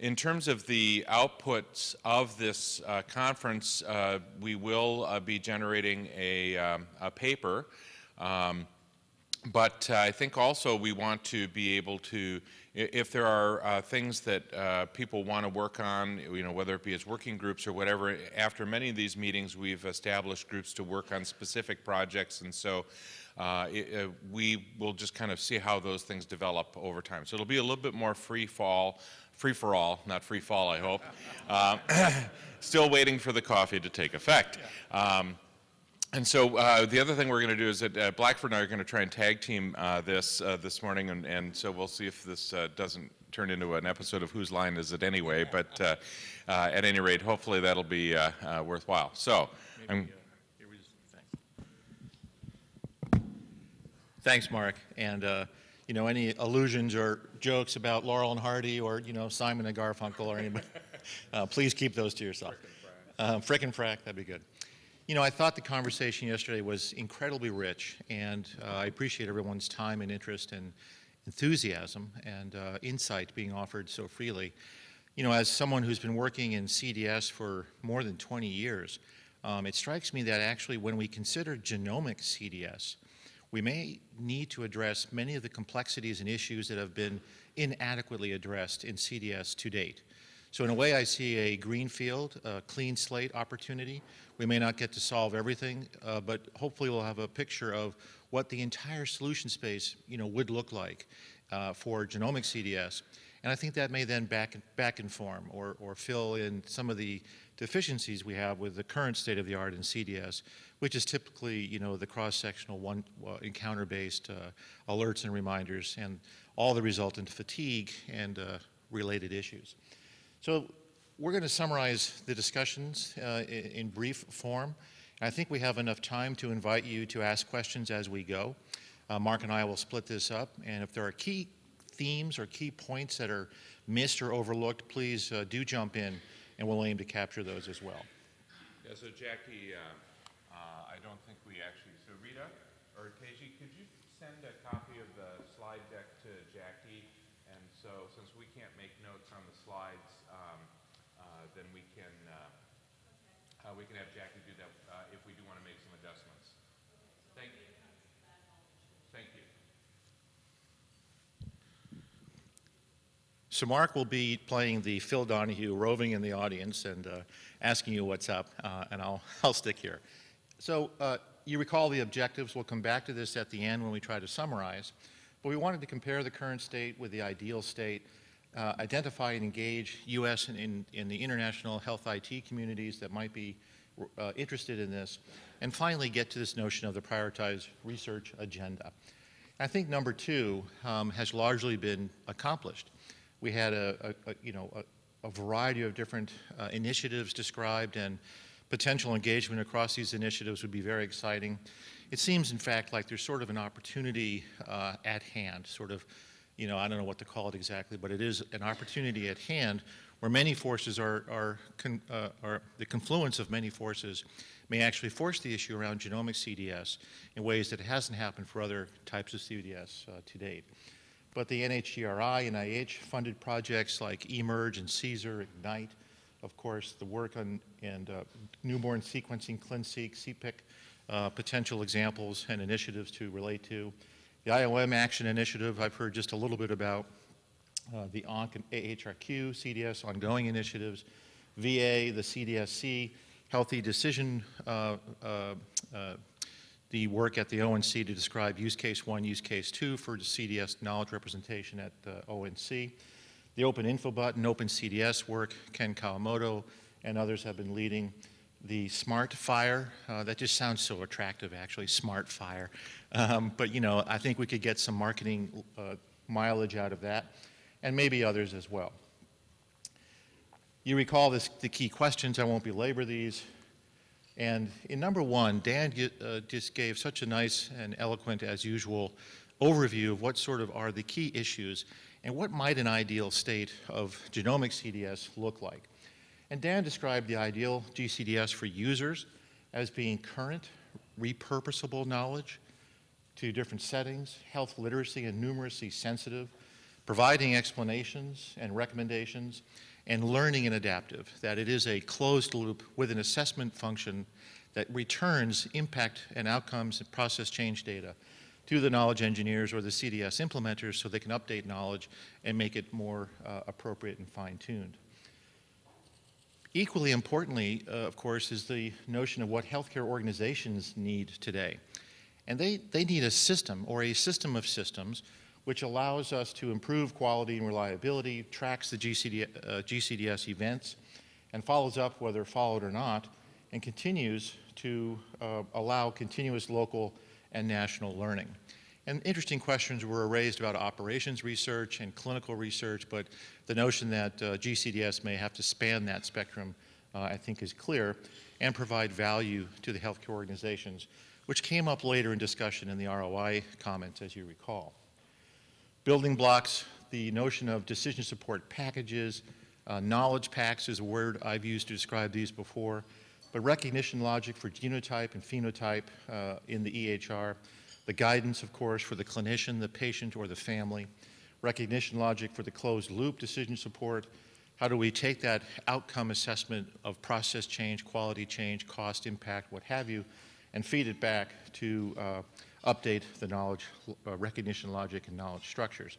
in terms of the outputs of this uh, conference, uh, we will uh, be generating a, um, a paper. Um, but uh, I think also we want to be able to, if there are uh, things that uh, people want to work on, you know, whether it be as working groups or whatever, after many of these meetings, we've established groups to work on specific projects, and so it, we will just kind of see how those things develop over time. So it'll be a little bit more free fall, free for all, not free fall, I hope. Um, still waiting for the coffee to take effect. Um, and so uh, the other thing we're going to do is that uh, Blackford and I are going to try and tag team uh, this uh, this morning, and, and, so we'll see if this uh, doesn't turn into an episode of Whose Line Is It Anyway. But uh, at any rate, hopefully that'll be worthwhile. So, Maybe, thanks. Mark. And you know, any allusions or jokes about Laurel and Hardy or you know Simon and Garfunkel or anybody, please keep those to yourself. Frick and frack, that'd be good. You know, I thought the conversation yesterday was incredibly rich, and uh, I appreciate everyone's time and interest and enthusiasm and uh, insight being offered so freely. You know, as someone who's been working in CDS for more than 20 years, um, it strikes me that actually when we consider genomic CDS, we may need to address many of the complexities and issues that have been inadequately addressed in CDS to date. So in a way, I see a greenfield, a clean slate opportunity. We may not get to solve everything, uh, but hopefully we'll have a picture of what the entire solution space, you know, would look like uh, for genomic CDS. And I think that may then back, back inform or, or fill in some of the deficiencies we have with the current state of the art in CDS, which is typically, you know, the cross-sectional one uh, encounter-based uh, alerts and reminders and all the resultant fatigue and uh, related issues. So we're going to summarize the discussions uh, in brief form. I think we have enough time to invite you to ask questions as we go. Uh, Mark and I will split this up, and if there are key themes or key points that are missed or overlooked, please uh, do jump in, and we'll aim to capture those as well. Yeah, so Jackie, uh, uh, I don't think we actually, so Rita or Teji, could you send a copy of the slide deck to Jackie? And so since we can't make notes on the slides, um, uh, then we can uh, uh, we can have Jackie do that uh, if we do want to make some adjustments. Thank you. Thank you. So Mark will be playing the Phil Donahue, roving in the audience and uh, asking you what's up, uh, and I'll I'll stick here. So you recall the objectives. We'll come back to this at the end when we try to summarize. But we wanted to compare the current state with the ideal state, uh, identify and engage U.S. and in, in, the international health IT communities that might be uh, interested in this, and finally get to this notion of the prioritized research agenda. I think number two um, has largely been accomplished. We had a, a, a you know a, a, variety of different uh, initiatives described, and potential engagement across these initiatives would be very exciting. It seems, in fact, like there's sort of an opportunity uh, at hand, sort of, you know, I don't know what to call it exactly, but it is an opportunity at hand where many forces are, are, con, uh, are the confluence of many forces may actually force the issue around genomic CDS in ways that hasn't happened for other types of CDS uh, to date. But the NHGRI and NIH funded projects like eMERGE and CSER, Ignite, of course, the work on and uh, newborn sequencing, ClinSeq, CPIC, uh, potential examples and initiatives to relate to. The IOM Action Initiative, I've heard just a little bit about. Uh, the ONC and AHRQ, CDS ongoing initiatives, VA, the CDSC, Health eDecision, uh, uh, uh, the work at the ONC to describe use case one, use case two for CDS knowledge representation at the ONC. The Open Info Button, Open CDS work, Ken Kawamoto and others have been leading the Smart Fire. Uh, that just sounds so attractive, actually, Smart Fire. Um, but you know, I think we could get some marketing uh, mileage out of that, and maybe others as well. You recall this, the key questions. I won't belabor these. And in number one, Dan uh, just gave such a nice and eloquent, as usual, overview of what sort of are the key issues and what might an ideal state of genomic CDS look like. And Dan described the ideal GCDS for users as being current, repurposable knowledge to different settings, health literacy and numeracy sensitive, providing explanations and recommendations, and learning and adaptive, that it is a closed loop with an assessment function that returns impact and outcomes and process change data to the knowledge engineers or the CDS implementers so they can update knowledge and make it more uh, appropriate and fine-tuned. Equally importantly, uh, of course, is the notion of what healthcare organizations need today. And they, they need a system or a system of systems which allows us to improve quality and reliability, tracks the GCD, uh, GCDS events, and follows up whether followed or not, and continues to uh, allow continuous local and national learning. And interesting questions were raised about operations research and clinical research, but the notion that uh, GCDS may have to span that spectrum, uh, I think, is clear and provide value to the healthcare organizations, which came up later in discussion in the ROI comments, as you recall. Building blocks, the notion of decision support packages, uh, knowledge packs is a word I've used to describe these before, but recognition logic for genotype and phenotype uh, in the EHR, the guidance, of course, for the clinician, the patient, or the family, recognition logic for the closed loop decision support. How do we take that outcome assessment of process change, quality change, cost impact, what have you, and feed it back to uh, update the knowledge uh, recognition logic and knowledge structures.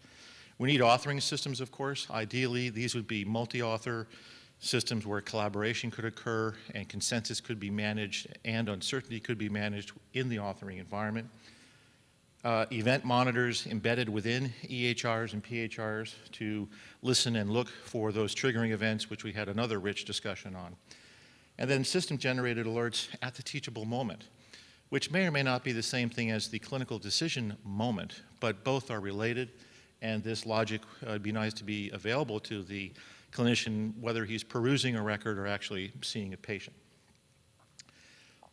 We need authoring systems, of course. Ideally, these would be multi-author systems where collaboration could occur and consensus could be managed and uncertainty could be managed in the authoring environment. Uh, event monitors embedded within EHRs and PHRs to listen and look for those triggering events, which we had another rich discussion on. And then system generated alerts at the teachable moment, which may or may not be the same thing as the clinical decision moment, but both are related. And this logic uh, would be nice to be available to the clinician, whether he's perusing a record or actually seeing a patient.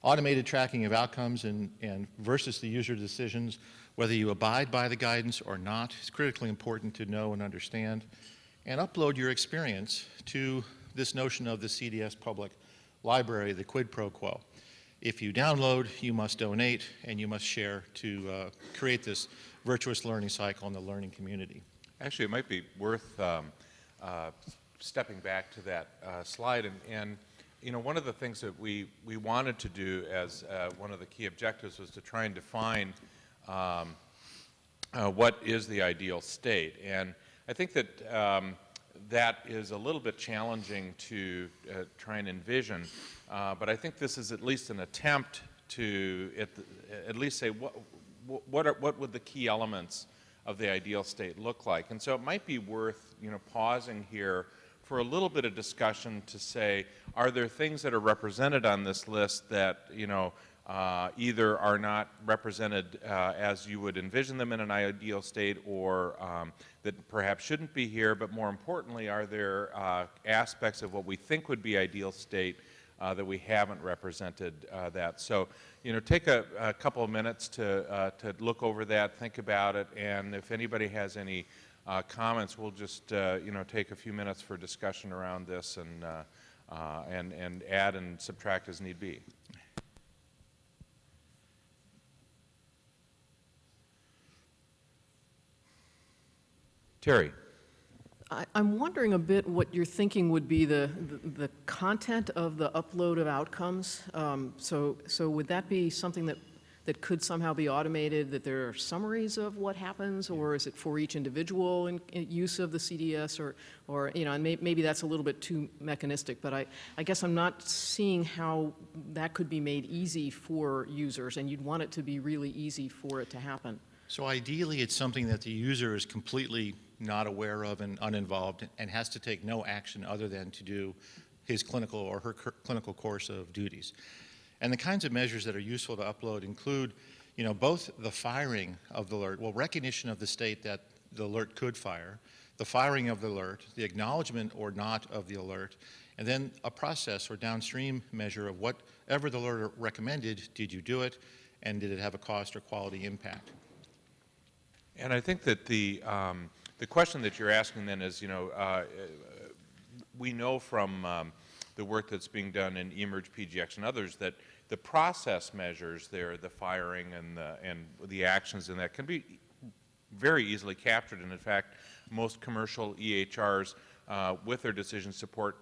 Automated tracking of outcomes and, and versus the user decisions, whether you abide by the guidance or not, is critically important to know and understand. And upload your experience to this notion of the CDS public library, the quid pro quo. If you download, you must donate and you must share to uh, create this virtuous learning cycle in the learning community. Actually, it might be worth um, uh, stepping back to that uh, slide, and, and, you know, one of the things that we, we wanted to do as uh, one of the key objectives was to try and define um, uh, what is the ideal state. And I think that um, that is a little bit challenging to uh, try and envision, uh, but I think this is at least an attempt to at, at least say what, what, are, what would the key elements of the ideal state look like. And so it might be worth, you know, pausing here for a little bit of discussion to say, are there things that are represented on this list that, you know, uh, either are not represented uh, as you would envision them in an ideal state or um, that perhaps shouldn't be here, but more importantly, are there uh, aspects of what we think would be ideal state uh, that we haven't represented uh, that. So, you know, take a, a couple of minutes to, uh, to look over that, think about it, and if anybody has any comments, we'll just you know take a few minutes for discussion around this and and and add and subtract as need be. Terry. I, am wondering a bit what you're thinking would be the, the, the content of the upload of outcomes. Um, so, so would that be something that that could somehow be automated, that there are summaries of what happens, or is it for each individual in, in use of the CDS, or, or you know, and may, maybe that's a little bit too mechanistic, but I, I guess I'm not seeing how that could be made easy for users, and you'd want it to be really easy for it to happen. So ideally, it's something that the user is completely not aware of and uninvolved and has to take no action other than to do his clinical or her clinical course of duties. And the kinds of measures that are useful to upload include, you know, both the firing of the alert, well, recognition of the state that the alert could fire, the firing of the alert, the acknowledgement or not of the alert, and then a process or downstream measure of whatever the alert recommended, did you do it, and did it have a cost or quality impact? And I think that the, um, the question that you're asking then is, you know, uh, we know from um, the work that's being done in eMERGE PGX and others that the process measures there, the firing and the, and the actions in that can be very easily captured. And in fact, most commercial EHRs uh, with their decision support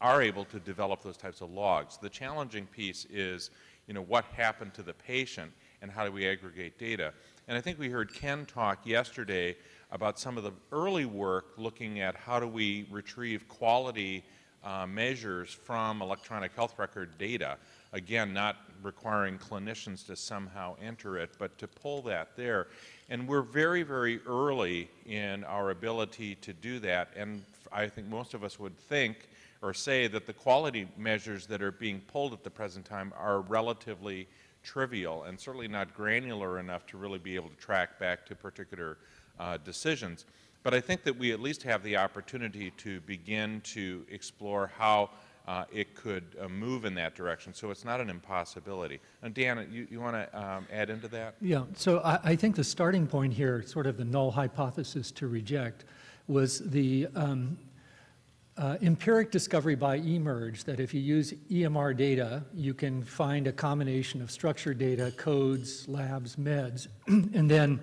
are able to develop those types of logs. The challenging piece is, you know, what happened to the patient and how do we aggregate data? And I think we heard Ken talk yesterday about some of the early work looking at how do we retrieve quality uh, measures from electronic health record data. Again, not requiring clinicians to somehow enter it, but to pull that there. And we're very, very early in our ability to do that. And I think most of us would think or say that the quality measures that are being pulled at the present time are relatively trivial and certainly not granular enough to really be able to track back to particular uh, decisions. But I think that we at least have the opportunity to begin to explore how uh, it could uh, move in that direction. So it's not an impossibility. And Dan, you, you want to um, add into that? Yeah, so I, I think the starting point here, sort of the null hypothesis to reject, was the um, uh, empiric discovery by eMERGE that if you use EMR data, you can find a combination of structured data, codes, labs, meds, and then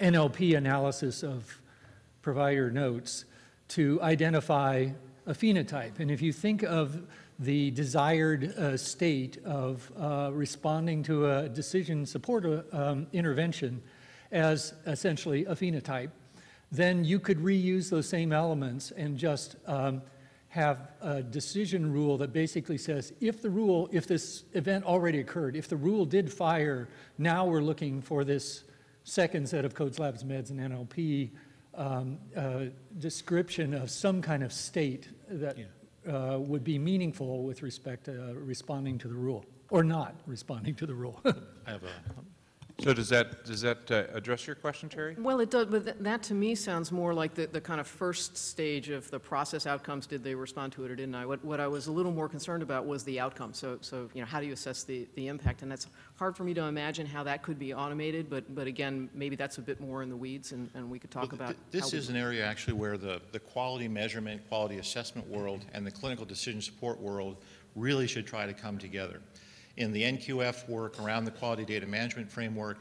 NLP analysis of provider notes to identify a phenotype. And if you think of the desired uh, state of uh, responding to a decision support uh, um, intervention as essentially a phenotype, then you could reuse those same elements and just um, have a decision rule that basically says if the rule, if this event already occurred, if the rule did fire, now we're looking for this second set of codes, labs, meds, and NLP um, uh, description of some kind of state that uh, would be meaningful with respect to uh, responding to the rule or not responding to the rule. I have a, So does that, does that uh, address your question, Terry? Well, it does, but th- that to me sounds more like the, the kind of first stage of the process outcomes. Did they respond to it or didn't I? What, what I was a little more concerned about was the outcome. So, so, you know, how do you assess the, the impact? And that's hard for me to imagine how that could be automated, but, but again, maybe that's a bit more in the weeds and, and we could talk Well, about. th- This how we- is an area actually where the, the quality measurement, quality assessment world and the clinical decision support world really should try to come together. In the NQF work around the quality data management framework,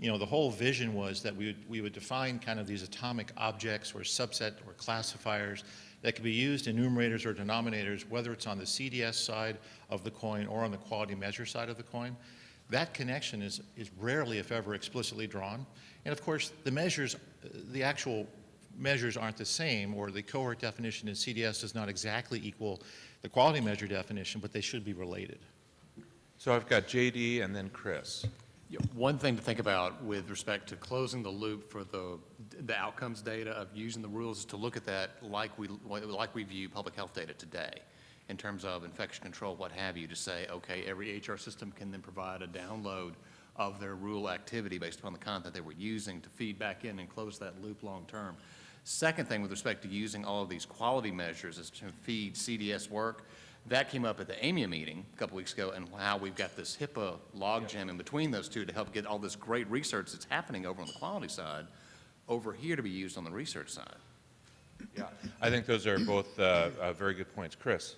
you know, the whole vision was that we would, we would define kind of these atomic objects or subset or classifiers that could be used in numerators or denominators, whether it's on the CDS side of the coin or on the quality measure side of the coin. That connection is, is rarely, if ever, explicitly drawn. And of course, the measures, the actual measures aren't the same, or the cohort definition in CDS does not exactly equal the quality measure definition, but they should be related. So I've got JD and then Chris. One thing to think about with respect to closing the loop for the, the outcomes data of using the rules is to look at that like we, like we view public health data today in terms of infection control, what have you, to say, okay, every HR system can then provide a download of their rule activity based upon the content they were using to feed back in and close that loop long-term. Second thing with respect to using all of these quality measures is to feed CDS work. That came up at the AMIA meeting a couple weeks ago, and how we've got this HIPAA logjam in between those two to help get all this great research that's happening over on the quality side, over here to be used on the research side. Yeah. I think those are both uh, uh, very good points. Chris?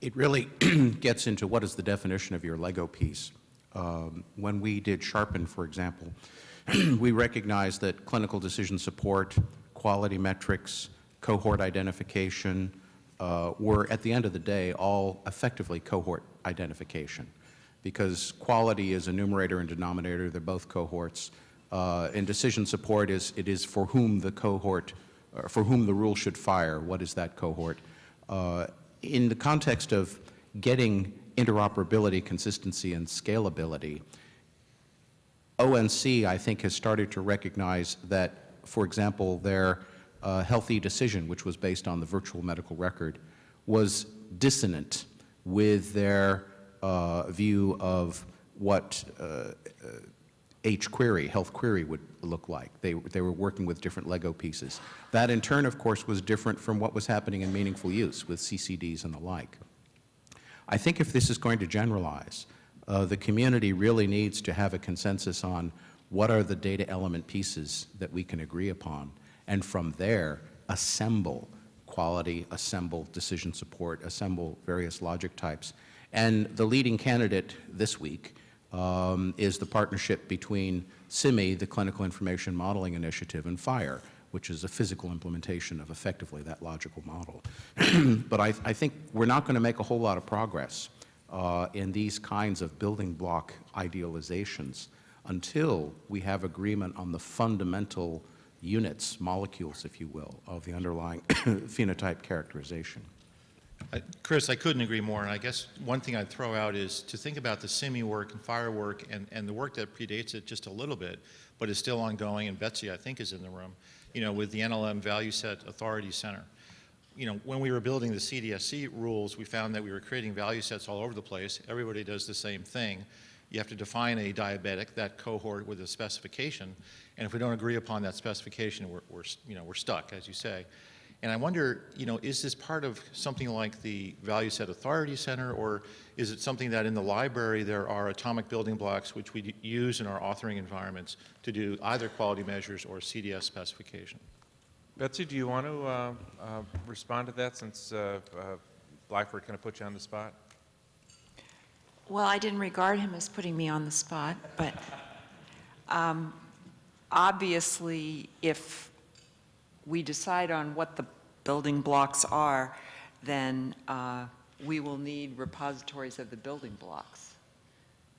It really gets into what is the definition of your Lego piece. Um, When we did SHARPn, for example, we recognized that clinical decision support, quality metrics, cohort identification uh, were, at the end of the day, all effectively cohort identification. Because quality is a numerator and denominator, they're both cohorts. Uh, And decision support is, it is for whom the cohort, or for whom the rule should fire, what is that cohort? Uh, In the context of getting interoperability, consistency, and scalability, ONC, I think, has started to recognize that, for example, their uh, Health eDecision, which was based on the virtual medical record, was dissonant with their uh, view of what uh, H query, health query would look like. They, they were working with different Lego pieces. That, in turn, of course, was different from what was happening in meaningful use with CCDs and the like. I think if this is going to generalize, uh, the community really needs to have a consensus on what are the data element pieces that we can agree upon, and from there, assemble quality, assemble decision support, assemble various logic types. And the leading candidate this week um, is the partnership between CIMI, the Clinical Information Modeling Initiative, and FHIR, which is a physical implementation of effectively that logical model. but I, I think we're not going to make a whole lot of progress uh, in these kinds of building block idealizations until we have agreement on the fundamental units, molecules, if you will, of the underlying phenotype characterization. Chris, I couldn't agree more, and I guess one thing I'd throw out is to think about the CIMI work and FHIR work and, and the work that predates it just a little bit, but is still ongoing, and Betsy, I think, is in the room, you know, with the NLM Value Set Authority Center. You know, when we were building the CDSC rules, we found that we were creating value sets all over the place. Everybody does the same thing. You have to define a diabetic, that cohort with a specification, and if we don't agree upon that specification, we're, we're, you know, we're stuck, as you say. And I wonder, you know, is this part of something like the Value Set Authority Center, or is it something that in the library there are atomic building blocks which we d- use in our authoring environments to do either quality measures or CDS specification? Betsy, do you want to uh, uh, respond to that since uh, uh, Blackford kind of put you on the spot? Well, I didn't regard him as putting me on the spot, but um, obviously, if we decide on what the building blocks are, then uh, we will need repositories of the building blocks.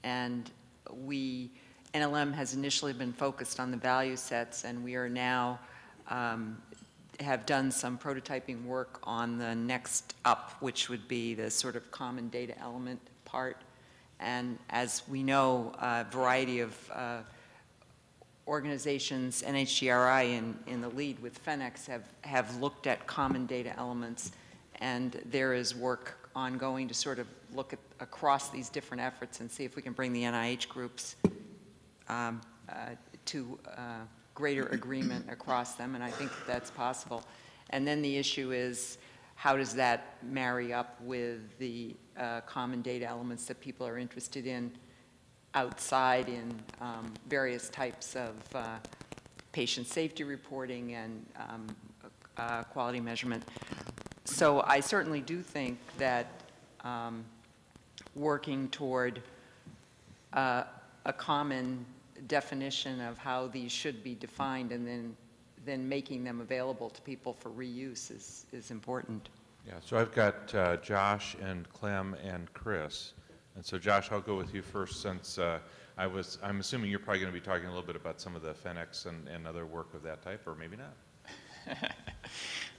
And we, NLM has initially been focused on the value sets, and we are now, um, have done some prototyping work on the next up, which would be the sort of common data element part. And as we know, a variety of uh, organizations, NHGRI in, in the lead with PhenX, have, have looked at common data elements, and there is work ongoing to sort of look at, across these different efforts and see if we can bring the NIH groups um, uh, to uh, greater agreement across them, and I think that that's possible. And then the issue is, how does that marry up with the uh, common data elements that people are interested in outside in um, various types of uh, patient safety reporting and um, uh, quality measurement. So I certainly do think that um, working toward uh, a common definition of how these should be defined and then, then making them available to people for reuse is, is important. Yeah, so I've got uh, Josh and Clem and Chris. And so Josh, I'll go with you first since uh, I was, I'm assuming you're probably going to be talking a little bit about some of the PhenX and, and other work of that type, or maybe not.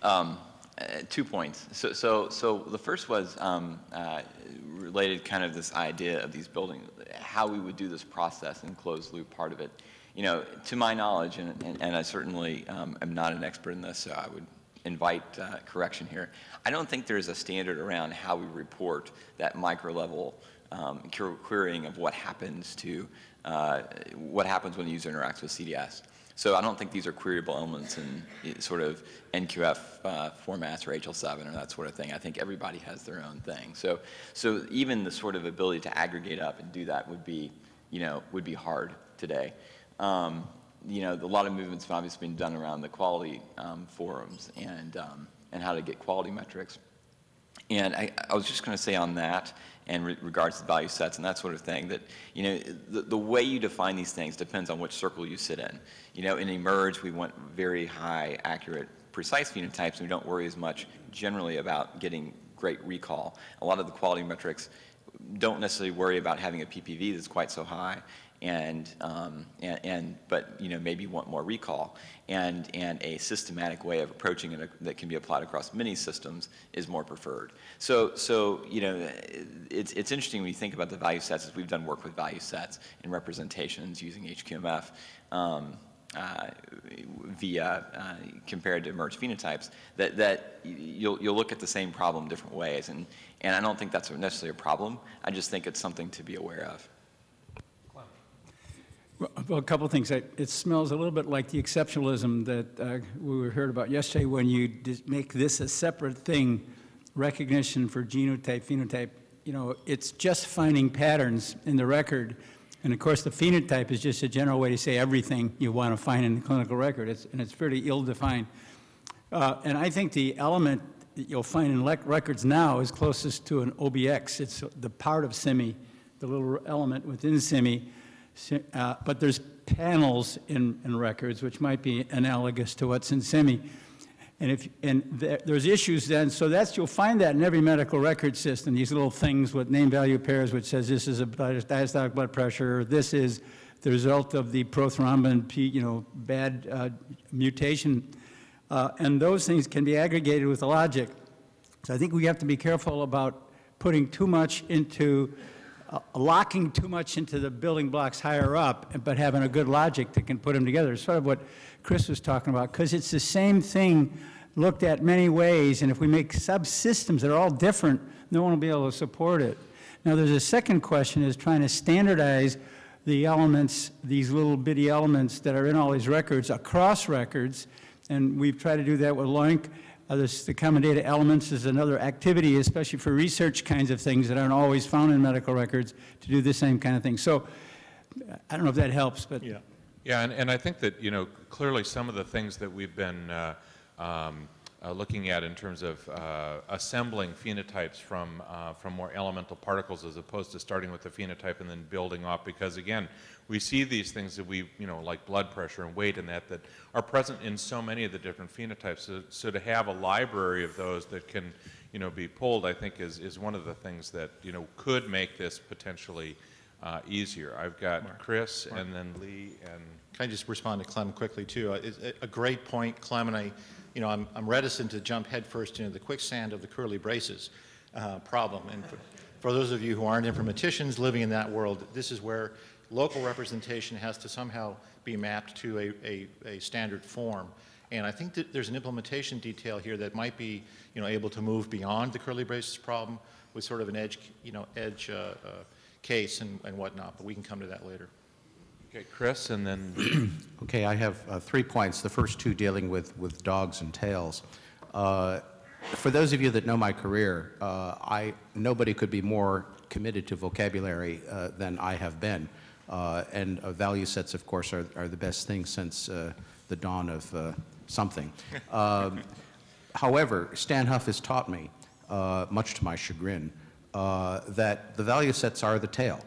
Um, uh, two points. So, so, so the first was um, uh, related kind of this idea of these buildings, how we would do this process and closed loop part of it. You know, to my knowledge, and, and, and I certainly um, am not an expert in this, so I would invite uh, correction here. I don't think there's a standard around how we report that micro level um, querying of what happens to uh, what happens when the user interacts with CDS. So I don't think these are queryable elements in sort of NQF uh, formats or HL7 or that sort of thing. I think everybody has their own thing. So, so even the sort of ability to aggregate up and do that would be, you know, would be hard today. Um, you know, a lot of movements have obviously been done around the quality um, forums and, um, and how to get quality metrics. And I, I was just going to say on that, and re- regards to value sets and that sort of thing, that you know the, the way you define these things depends on which circle you sit in. You know, in eMERGE we want very high, accurate, precise phenotypes, and we don't worry as much generally about getting great recall. A lot of the quality metrics don't necessarily worry about having a PPV that's quite so high, and, um, and, and, but you know maybe want more recall. And and a systematic way of approaching it that can be applied across many systems is more preferred. So so you know it's it's interesting when you think about the value sets as we've done work with value sets and representations using HQMF um, uh, via uh, compared to eMERGE phenotypes that that you'll you'll look at the same problem different ways. And and I don't think that's necessarily a problem. I just think it's something to be aware of well, a couple of things. It smells a little bit like the exceptionalism that uh, we heard about yesterday when you make this a separate thing, recognition for genotype, phenotype. You know, it's just finding patterns in the record. And of course, the phenotype is just a general way to say everything you want to find in the clinical record. It's, and it's fairly ill defined. Uh, and I think the element that you'll find in records now is closest to an OBX. It's the part of CIMI, the little element within CIMI uh, but there's panels in, in records, which might be analogous to what's in CIMI. And if, and there, there's issues then, so that's, you'll find that in every medical record system, these little things with name value pairs, which says this is a diastolic blood pressure, this is the result of the prothrombin, you know, bad uh, mutation. Uh, And those things can be aggregated with logic. So I think we have to be careful about putting too much into, Uh, locking too much into the building blocks higher up, but having a good logic that can put them together. It's sort of what Chris was talking about, because it's the same thing looked at many ways, and if we make subsystems that are all different, no one will be able to support it. Now, there's a second question, is trying to standardize the elements, these little bitty elements that are in all these records, across records, and we've tried to do that with LOINC. Uh, this- The common data elements is another activity, especially for research kinds of things that aren't always found in medical records, to do the same kind of thing. So I don't know if that helps, but Yeah. Yeah, and, and I think that, you know, clearly some of the things that we've been uh, um, uh, looking at in terms of uh, assembling phenotypes from, uh, from more elemental particles as opposed to starting with the phenotype and then building off, because again, we see these things that we, you know, like blood pressure and weight and that, that are present in so many of the different phenotypes. So, so to have a library of those that can, you know, be pulled, I think is, is one of the things that, you know, could make this potentially uh, easier. I've got Chris and then Lee and Can I just respond to Clem quickly, too? Uh, It's a- a great point, Clem, and I, you know, I'm I'm reticent to jump headfirst into the quicksand of the curly braces uh, problem. And for- for those of you who aren't informaticians living in that world, this is where local representation has to somehow be mapped to a, a, a standard form. And I think that there's an implementation detail here that might be, you know, able to move beyond the curly braces problem with sort of an edge, you know, edge uh, uh, case and and whatnot, but we can come to that later. Okay, Chris, and then Okay, I have uh, three points, the first two dealing with, with dogs and tails. Uh, For those of you that know my career, uh, I, nobody could be more committed to vocabulary uh, than I have been. Uh, And uh, value sets, of course, are, are the best thing since uh, the dawn of uh, something. Um, However, Stan Huff has taught me, uh, much to my chagrin, uh, that the value sets are the tail.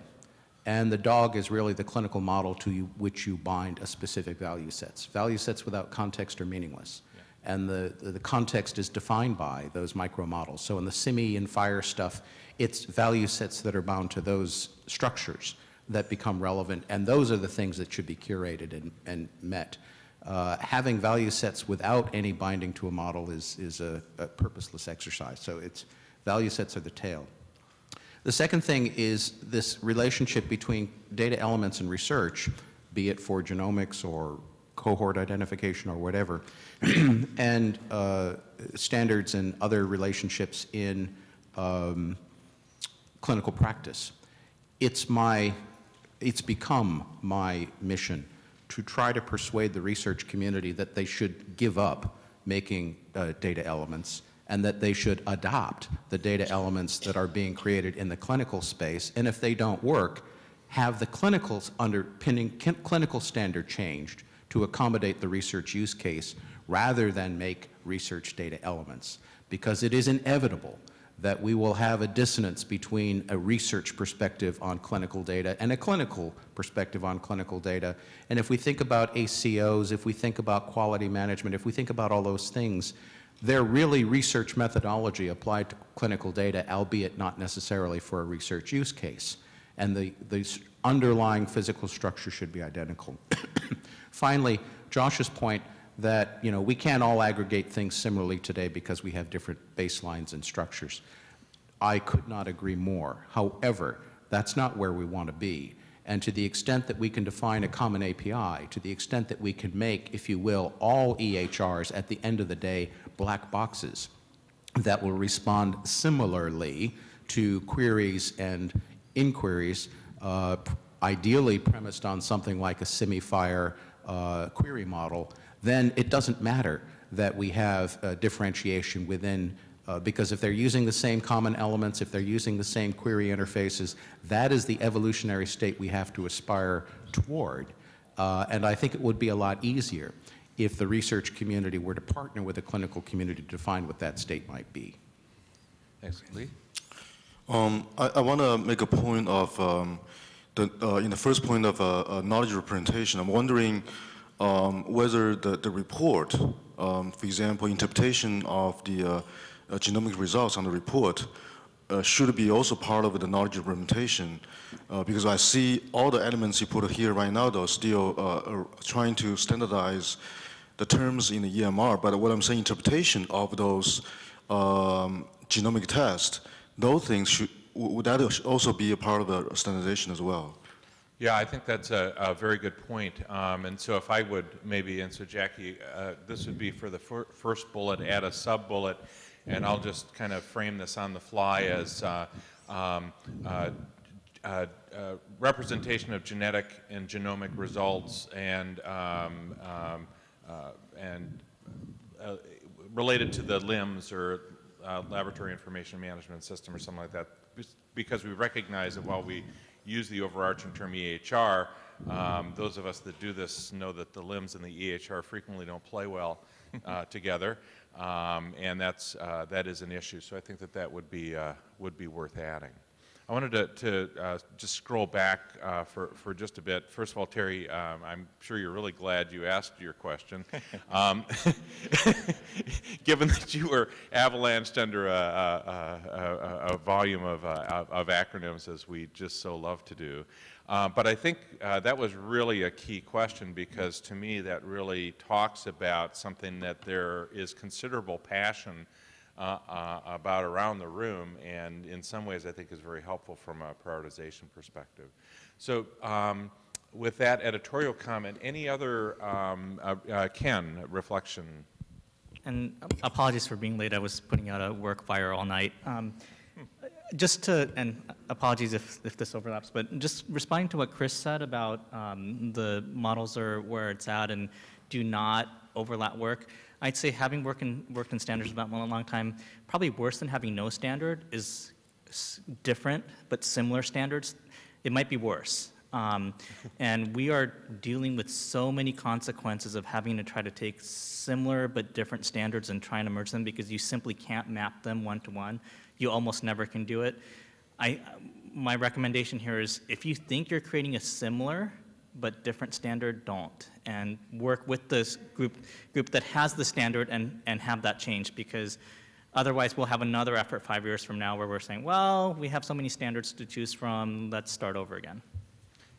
And the dog is really the clinical model to you, which you bind a specific value sets. Value sets without context are meaningless. And the, the context is defined by those micro models. So in the CIMI and FHIR stuff, it's value sets that are bound to those structures that become relevant. And those are the things that should be curated and, and met. Uh, having value sets without any binding to a model is, is a, a purposeless exercise. So it's value sets are the tail. The second thing is this relationship between data elements and research, be it for genomics or cohort identification or whatever, and uh, standards and other relationships in um, clinical practice. It's my, it's become my mission to try to persuade the research community that they should give up making uh, data elements and that they should adopt the data elements that are being created in the clinical space. And if they don't work, have the clinicals underpinning clinical standard changed to accommodate the research use case rather than make research data elements. Because it is inevitable that we will have a dissonance between a research perspective on clinical data and a clinical perspective on clinical data. And if we think about ACOs, if we think about quality management, if we think about all those things, they're really research methodology applied to clinical data, albeit not necessarily for a research use case. And the, the underlying physical structure should be identical. Finally, Josh's point that, you know, we can't all aggregate things similarly today because we have different baselines and structures. I could not agree more. However, that's not where we want to be. And to the extent that we can define a common API, to the extent that we can make, if you will, all EHRs at the end of the day black boxes that will respond similarly to queries and inquiries, uh, ideally premised on something like a CIMI-FHIR uh, query model, then it doesn't matter that we have uh, differentiation within, uh, because if they're using the same common elements, if they're using the same query interfaces, that is the evolutionary state we have to aspire toward. Uh, and I think it would be a lot easier if the research community were to partner with the clinical community to define what that state might be. thanks, Lee. Um, I, I want to make a point of um, the, uh, in the first point of uh, uh, knowledge representation, I'm wondering um, whether the, the report, um, for example, interpretation of the uh, uh, genomic results on the report uh, should be also part of the knowledge representation uh, because I see all the elements you put here right now, though, still uh, are trying to standardize the terms in the EMR. But what I'm saying, interpretation of those um, genomic tests, those things should, would that also be a part of the standardization as well? Yeah, I think that's a, a very good point. Um, and so if I would maybe, and so Jackie, uh, this would be for the fir- first bullet, add a sub-bullet, and I'll just kind of frame this on the fly as uh, um, uh, uh, uh, representation of genetic and genomic results and, um, um, and uh, related to the LIMS or uh, Laboratory Information Management System or something like that, because we recognize that while we use the overarching term EHR, um, those of us that do this know that the LIMS and the EHR frequently don't play well uh, together, um, and that's uh, that is an issue. So I think that that would be uh, would be worth adding. I wanted to, to uh, just scroll back uh, for, for just a bit. First of all, Terry, um, I'm sure you're really glad you asked your question. Um, given that you were avalanched under a, a, a, a volume of, uh, of, acronyms, as we just so love to do. Uh, but I think uh, that was really a key question because to me that really talks about something that there is considerable passion uh, uh, about around the room, and in some ways I think is very helpful from a prioritization perspective. So, um, with that editorial comment, any other, um, uh, uh, Ken, reflection? And apologies for being late. I was putting out a work fire all night. Um, just to, and apologies if, if this overlaps, but just responding to what Chris said about um, the models are where it's at and do not overlap work. I'd say having worked in, worked in standards development a long time, probably worse than having no standard is different but similar standards. It might be worse. Um, and we are dealing with so many consequences of having to try to take similar but different standards and trying to merge them because you simply can't map them one to one. You almost never can do it. I, my recommendation here is if you think you're creating a similar but different standard, don't. And work with this group, group that has the standard and, and have that change because otherwise we'll have another effort five years from now where we're saying, well, we have so many standards to choose from, let's start over again.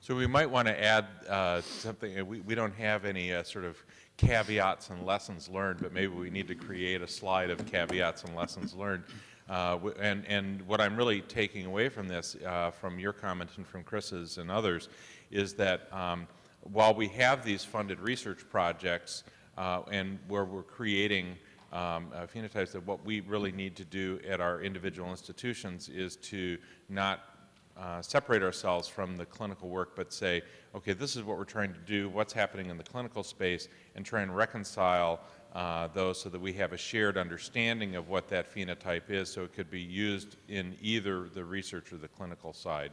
So we might want to add uh, something, we, we don't have any uh, sort of caveats and lessons learned, but maybe we need to create a slide of caveats and lessons learned. Uh, and, and what I'm really taking away from this, uh, from your comment and from Chris's and others, is that um, while we have these funded research projects uh, and where we're creating um, uh, phenotypes, that what we really need to do at our individual institutions is to not uh, separate ourselves from the clinical work, but say, okay, this is what we're trying to do, what's happening in the clinical space, and try and reconcile uh, those so that we have a shared understanding of what that phenotype is, so it could be used in either the research or the clinical side.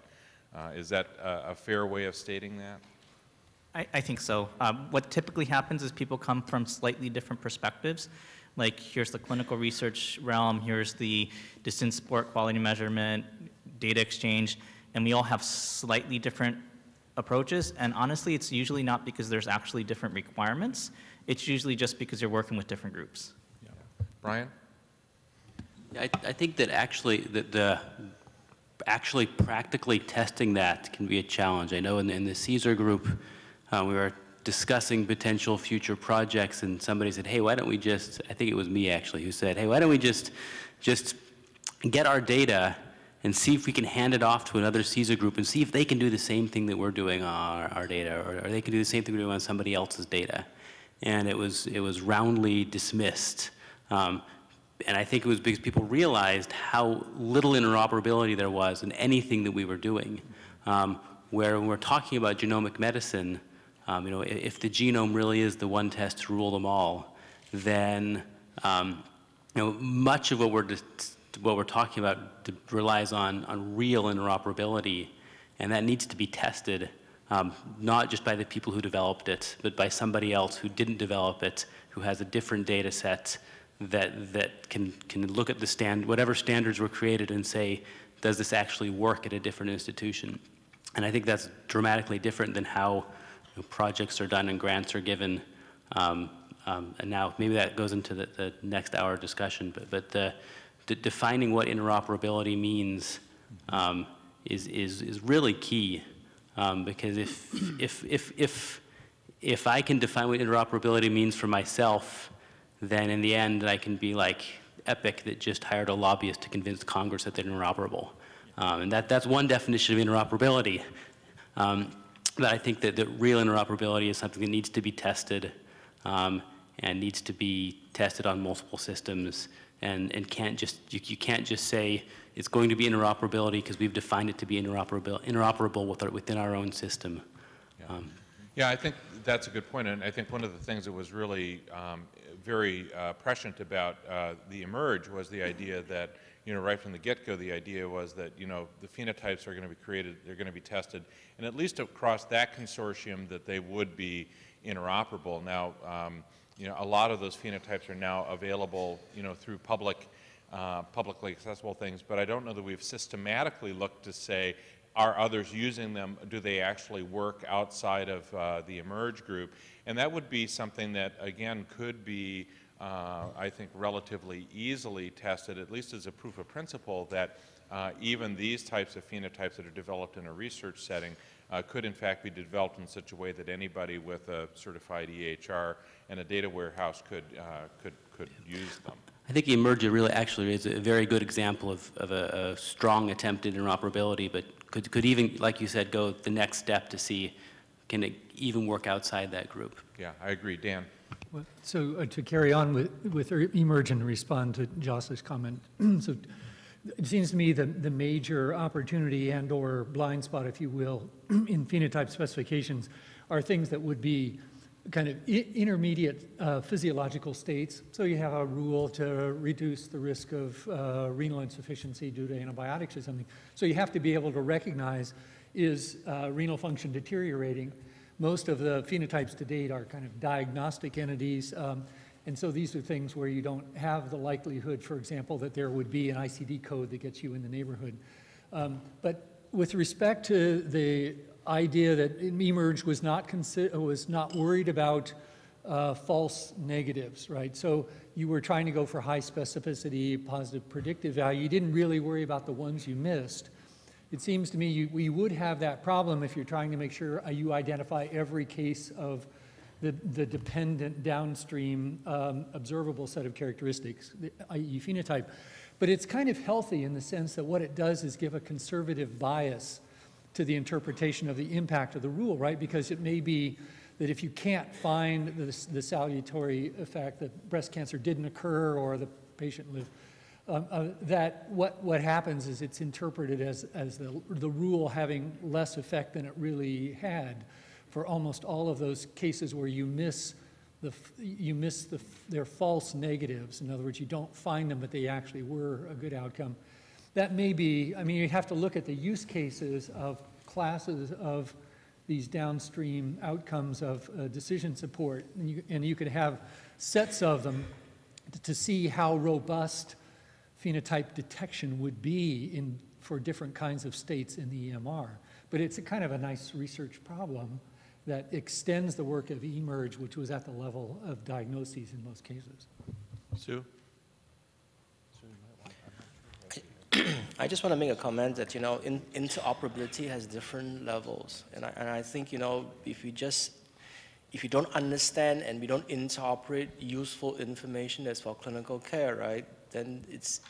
Uh, is that a, a fair way of stating that? I, I think so. Um, what typically happens is people come from slightly different perspectives. Like, here's the clinical research realm, here's the decision support quality measurement, data exchange, and we all have slightly different approaches. And honestly, it's usually not because there's actually different requirements, it's usually just because you're working with different groups. Yeah. Brian? I, I think that actually, that the, actually practically testing that can be a challenge. I know in, in the CSER group, uh, we were discussing potential future projects, and somebody said, "Hey, why don't we just?" I think it was me actually who said, "Hey, why don't we just, just get our data and see if we can hand it off to another CSER group and see if they can do the same thing that we're doing on our, our data, or, or they can do the same thing we're doing on somebody else's data." And it was it was roundly dismissed. Um, and I think it was because people realized how little interoperability there was in anything that we were doing. Um, where when we're talking about genomic medicine, um, you know, if, the genome really is the one test to rule them all, then um, you know, much of what we're what we're talking about relies on on real interoperability, and that needs to be tested. Um, not just by the people who developed it, but by somebody else who didn't develop it, who has a different data set, that, that can, can look at the stand, whatever standards were created and say, does this actually work at a different institution? And I think that's dramatically different than how you know, projects are done and grants are given. Um, um, and now maybe that goes into the, the next hour discussion, but, but the, de- defining what interoperability means um, is, is, is really key. Um, because if, if, if, if, if I can define what interoperability means for myself, then in the end I can be like Epic that just hired a lobbyist to convince Congress that they're interoperable. Um, and that, that's one definition of interoperability. Um, but I think that, that real interoperability is something that needs to be tested um, and needs to be tested on multiple systems and, and can't just, you, you can't just say it's going to be interoperability because we've defined it to be interoperable, interoperable with our, within our own system. Um, Yeah, I think that's a good point, and I think one of the things that was really um, very uh, prescient about uh, the eMERGE was the idea that, you know, right from the get-go, the idea was that, you know, the phenotypes are going to be created, they're going to be tested, and at least across that consortium, that they would be interoperable. Now, um, you know, a lot of those phenotypes are now available, you know, through public, uh, publicly accessible things, but I don't know that we've systematically looked to say, are others using them? Do they actually work outside of uh, the eMERGE group? And that would be something that, again, could be, uh, I think, relatively easily tested, at least as a proof of principle, that uh, even these types of phenotypes that are developed in a research setting uh, could, in fact, be developed in such a way that anybody with a certified EHR and a data warehouse could, uh, could, could use them. I think eMERGE really actually is a very good example of, of a, a strong attempt at interoperability, but could, could even, like you said, go the next step to see can it even work outside that group. Yeah, I agree. Dan? Well, So uh, to carry on with, with eMERGE and respond to Josh's comment, so it seems to me that the major opportunity and/or blind spot, if you will, in phenotype specifications are things that would be kind of intermediate uh, physiological states. So you have a rule to reduce the risk of uh, renal insufficiency due to antibiotics or something. So you have to be able to recognize is uh, renal function deteriorating. Most of the phenotypes to date are kind of diagnostic entities. um, and so these are things where you don't have the likelihood, for example, that there would be an ICD code that gets you in the neighborhood. Um, but with respect to the idea that eMERGE was not was not worried about uh, false negatives, right? So you were trying to go for high specificity, positive predictive value. You didn't really worry about the ones you missed. It seems to me you, we would have that problem if you're trying to make sure uh, you identify every case of the, the dependent downstream um, observable set of characteristics, i.e. phenotype. But it's kind of healthy in the sense that what it does is give a conservative bias to the interpretation of the impact of the rule, right? Because it may be that if you can't find the, the salutary effect that breast cancer didn't occur or the patient lived, um, uh, that what, what happens is it's interpreted as, as the, the rule having less effect than it really had for almost all of those cases where you miss the, you miss the, their false negatives. In other words, you don't find them, but they actually were a good outcome. That may be, I mean, you have to look at the use cases of classes of these downstream outcomes of uh, decision support. And you, and you could have sets of them to see how robust phenotype detection would be in, for different kinds of states in the EMR. But it's a kind of a nice research problem that extends the work of eMERGE, which was at the level of diagnoses in most cases. Sue? I just want to make a comment that, you know, in, interoperability has different levels. And I, and I think, you know, if we just, if you don't understand and we don't interoperate useful information that's for clinical care, right, then it's,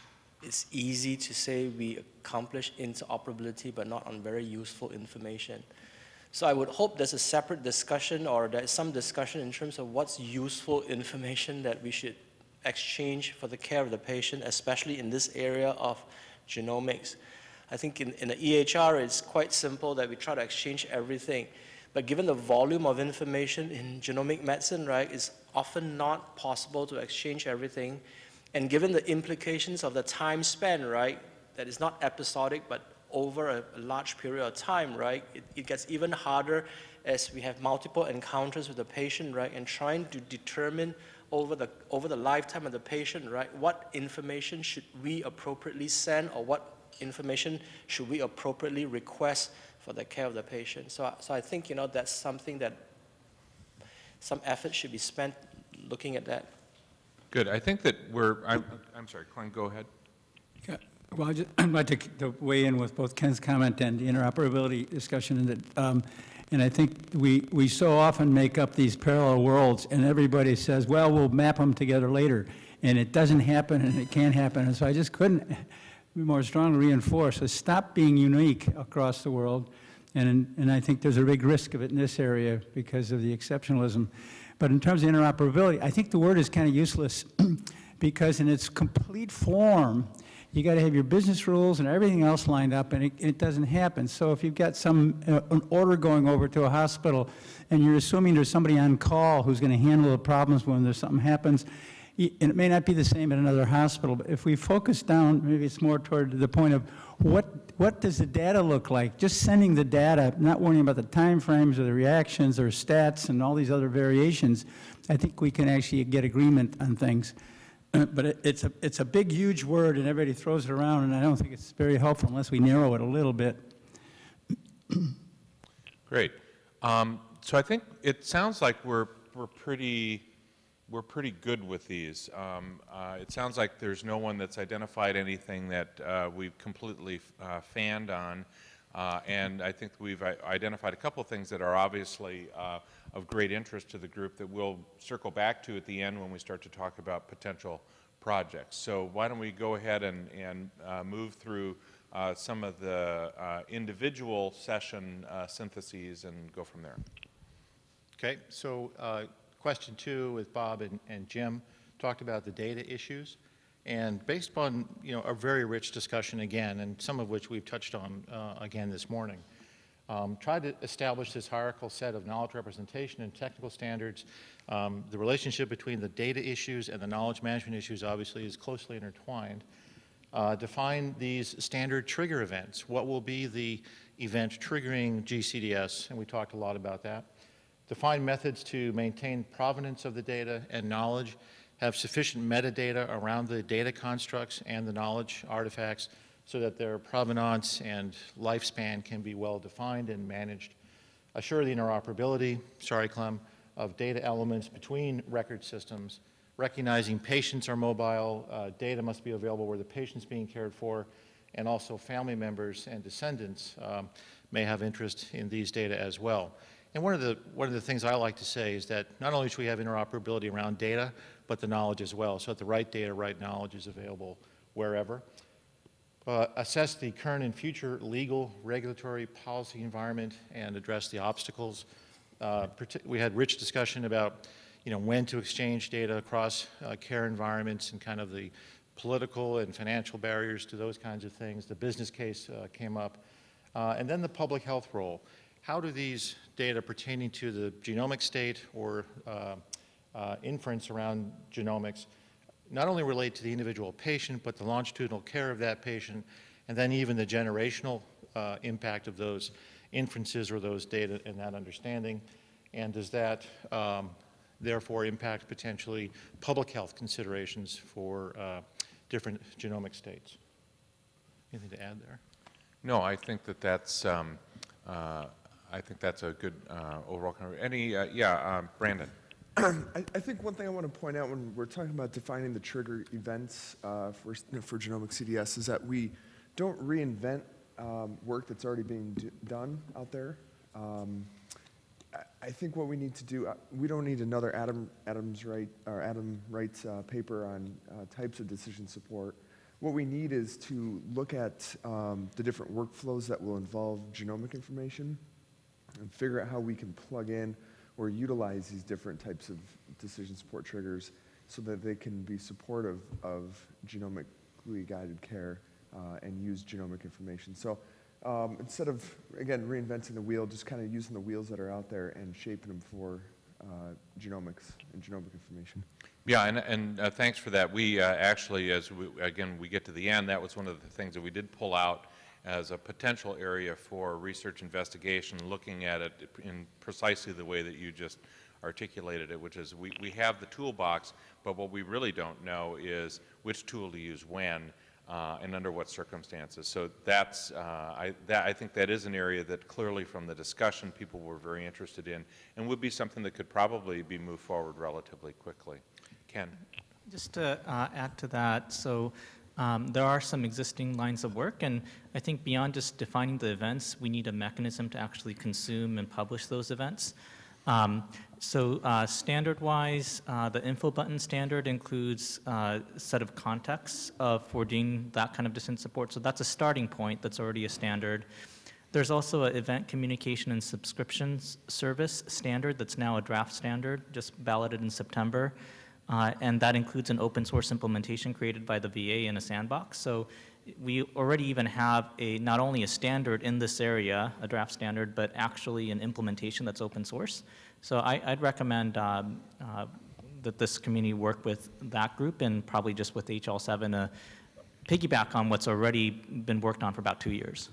it's easy to say we accomplish interoperability but not on very useful information. So I would hope there's a separate discussion or there's some discussion in terms of what's useful information that we should exchange for the care of the patient, especially in this area of genomics. I think in, in the EHR, it's quite simple that we try to exchange everything. But given the volume of information in genomic medicine, right, it's often not possible to exchange everything. And given the implications of the time span, right, that is not episodic, but over a, a large period of time, right, it, it gets even harder as we have multiple encounters with the patient, right, and trying to determine over the, over the lifetime of the patient, right, what information should we appropriately send or what information should we appropriately request for the care of the patient. So, I- so I think, you know, that's something that some effort should be spent looking at that. Good. I think that we're, I'm, I'm sorry, Glenn, go ahead. Well, I just- I'd like to to weigh in with both Ken's comment and the interoperability discussion, and that, um, and I think we, we so often make up these parallel worlds, and everybody says, well, we'll map them together later, and it doesn't happen, and it can't happen, and so I just couldn't be more strongly reinforce, so stop being unique across the world, and, and I think there's a big risk of it in this area because of the exceptionalism. But in terms of interoperability, I think the word is kind of useless because in its complete form, you got to have your business rules and everything else lined up, and it, it doesn't happen. So if you've got some uh, an order going over to a hospital, and you're assuming there's somebody on call who's going to handle the problems when there's something happens, and it may not be the same at another hospital. But if we focus down, maybe it's more toward the point of what what does the data look like? Just sending the data, not worrying about the time frames or the reactions or stats and all these other variations. I think we can actually get agreement on things. Uh, But it- it's a, it's a big, huge word, and everybody throws it around, and I don't think it's very helpful unless we narrow it a little bit. Great. Um, So I think it sounds like we're, we're pretty, we're pretty good with these. Um, uh, It sounds like there's no one that's identified anything that uh, we've completely uh, fanned on. Uh, And I think we've identified a couple of things that are obviously uh, of great interest to the group that we'll circle back to at the end when we start to talk about potential projects. So why don't we go ahead and, and uh, move through uh, some of the uh, individual session uh, syntheses and go from there. Okay, so uh, question two with Bob and, and Jim talked about the data issues. And based upon, you know, a very rich discussion again, and some of which we've touched on uh, again this morning, um, tried to establish this hierarchical set of knowledge representation and technical standards. Um, the relationship between the data issues and the knowledge management issues obviously is closely intertwined. Uh, define these standard trigger events. What will be the event triggering GCDS? And we talked a lot about that. Define methods to maintain provenance of the data and knowledge, have sufficient metadata around the data constructs and the knowledge artifacts so that their provenance and lifespan can be well defined and managed. Assure the interoperability, sorry, Clem, of data elements between record systems, recognizing patients are mobile, uh, data must be available where the patient's being cared for, and also family members and descendants um, may have interest in these data as well. And one of the one of the things I like to say is that not only should we have interoperability around data, but the knowledge as well, so that the right data, right knowledge is available wherever. Uh, assess the current and future legal, regulatory, policy environment, and address the obstacles. Uh, we had rich discussion about, you know, when to exchange data across uh, care environments and kind of the political and financial barriers to those kinds of things. The business case uh, came up, uh, and then the public health role. How do these data pertaining to the genomic state or uh, inference around genomics not only relate to the individual patient, but the longitudinal care of that patient, and then even the generational uh, impact of those inferences or those data and that understanding? And does that um, therefore impact potentially public health considerations for uh, different genomic states? Anything to add there? No, I think that that's, um, uh, I think that's a good uh, overall, any, uh, yeah, um, Brandon? I, I think one thing I want to point out when we're talking about defining the trigger events uh, for, for genomic CDS is that we don't reinvent um, work that's already being done out there. Um, I- I think what we need to do, uh, we don't need another Adam, Adams Wright, or Adam Wright's uh, paper on uh, types of decision support. What we need is to look at um, the different workflows that will involve genomic information and figure out how we can plug in or utilize these different types of decision support triggers so that they can be supportive of genomically guided care uh, and use genomic information. So um, instead of, again, reinventing the wheel, just kind of using the wheels that are out there and shaping them for uh, genomics and genomic information. Yeah, and, and uh, thanks for that. We uh, actually, as we, again, we get to the end, that was one of the things that we did pull out as a potential area for research investigation, looking at it in precisely the way that you just articulated it, which is we, we have the toolbox, but what we really don't know is which tool to use when. uh, and under what circumstances. So that's, uh, I, that, I think that is an area that clearly from the discussion, people were very interested in, and would be something that could probably be moved forward relatively quickly. Ken? Just to uh, add to that, so um, there are some existing lines of work, and I think beyond just defining the events, we need a mechanism to actually consume and publish those events. Um, so uh, standard-wise, uh, the info button standard includes uh, a set of contexts of for doing that kind of decision support. So that's a starting point. That's already a standard. There's also an event communication and subscriptions service standard that's now a draft standard, just balloted in September. Uh, and that includes an open source implementation created by the VA in a sandbox. So we already even have a not only a standard in this area, a draft standard, but actually an implementation that's open source. So I, would recommend um, uh, that this community work with that group and probably just with HL7 to piggyback on what's already been worked on for about two years.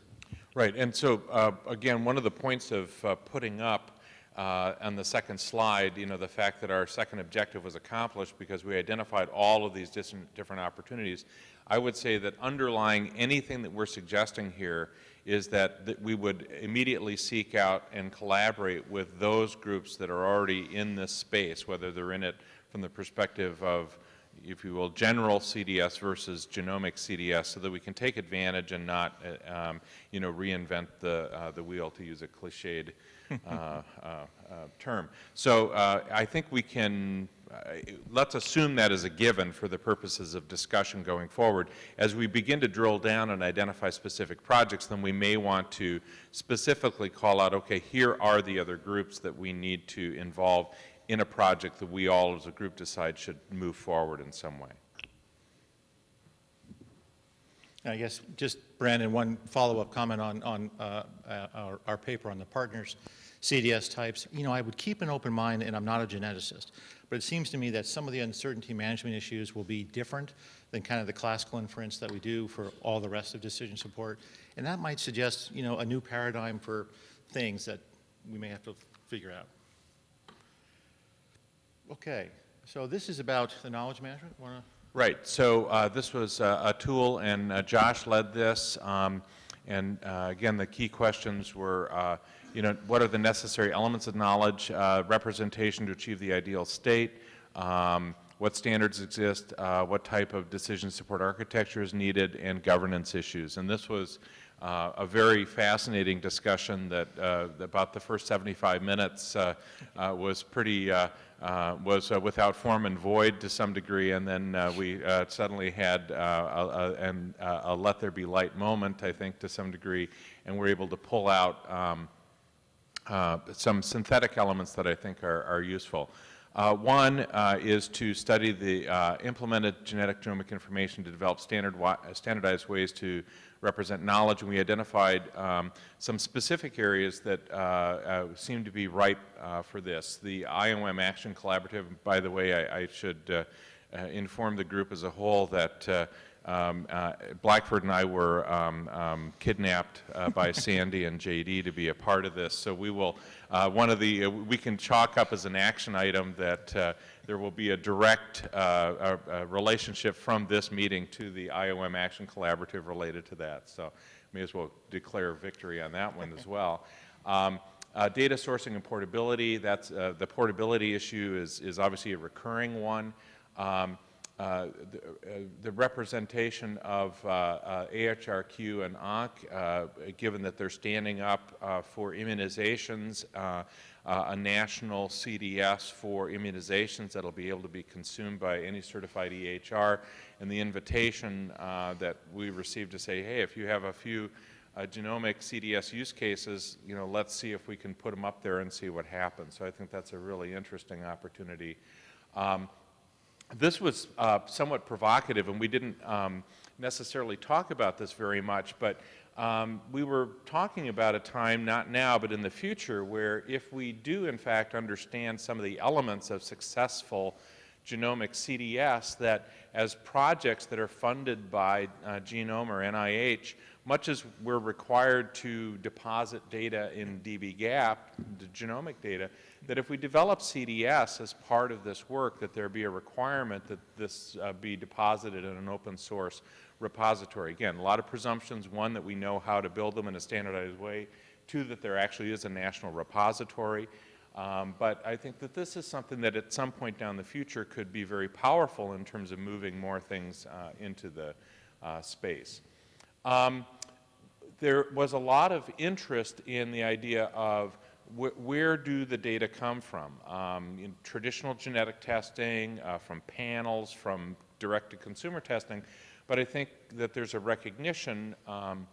Right, and so uh, again, one of the points of uh, putting up uh, on the second slide, you know, the fact that our second objective was accomplished because we identified all of these different, different opportunities. I would say that underlying anything that we're suggesting here is that, that we would immediately seek out and collaborate with those groups that are already in this space, whether they're in it from the perspective of, if you will, general CDS versus genomic CDS, so that we can take advantage and not, uh, um, you know, reinvent the, uh, the wheel, to use a cliched uh, uh, uh, term. So I think we can, let's assume that as a given for the purposes of discussion going forward. As we begin to drill down and identify specific projects, then we may want to specifically call out, okay, here are the other groups that we need to involve in a project that we all as a group decide should move forward in some way. I guess just, Brandon, one follow-up comment on, on uh, our, our paper on the partners CDS types. You know, I would keep an open mind, and I'm not a geneticist, but it seems to me that some of the uncertainty management issues will be different than kind of the classical inference that we do for all the rest of decision support. And that might suggest, you know, a new paradigm for things that we may have to figure out. Okay, so this is about the knowledge management. Wanna Right. So uh, this was uh, a tool, and uh, Josh led this. Um, and uh, again, the key questions were, uh, you know, what are the necessary elements of knowledge, uh, representation to achieve the ideal state, um, what standards exist, what type of decision support architecture is needed, and governance issues. And this was uh, a very fascinating discussion that uh, about the first 75 minutes uh, was pretty was without form and void to some degree, and then we suddenly had a, a, and, a let there be light moment, I think, to some degree, and we're able to pull out um, some synthetic elements that I think are, are useful. Uh, one uh, is to study the uh, implemented genetic genomic information to develop standard standardized ways to represent knowledge, and we identified um, some specific areas that uh, uh, seem to be ripe uh, for this. The IOM Action Collaborative, by the way, I, I should uh, uh, inform the group as a whole that uh, um, uh, Blackford and I were um, um, kidnapped uh, by Sandy and JD to be a part of this. So we will, uh, one of the, we can chalk up as an action item that there will be a direct uh, a, a relationship from this meeting to the IOM Action Collaborative related to that. So may as well declare victory on that one as well. Um, uh, data sourcing and portability, that's, uh, the portability issue is, is obviously a recurring one. Um, uh, the, uh, the, representation of uh, AHRQ and ONC, uh, given that they're standing up for immunizations, uh, a national CDS for immunizations that'll be able to be consumed by any certified EHR, and the invitation uh, that we received to say, hey, if you have a few uh, genomic CDS use cases, you know, let's see if we can put them up there and see what happens. So I think that's a really interesting opportunity. Um, this was uh, somewhat provocative, and we didn't um, necessarily talk about this very much, but um, we were talking about a time, not now, but in the future, where if we do, in fact, understand some of the elements of successful genomic CDS that as projects that are funded by uh, Genome or NIH, much as we're required to deposit data in dbGaP, the genomic data, that if we develop CDS as part of this work, that there be a requirement that this uh, be deposited in an open source repository. Again, a lot of presumptions. One, that we know how to build them in a standardized way. Two, that there actually is a national repository. Um, but I think that this is something that at some point down the future could be very powerful in terms of moving more things uh, into the uh, space. Um, there was a lot of interest in the idea of wh where do the data come from? Um, in traditional genetic testing, uh, from panels, from direct-to-consumer testing, but I think that there's a recognition um,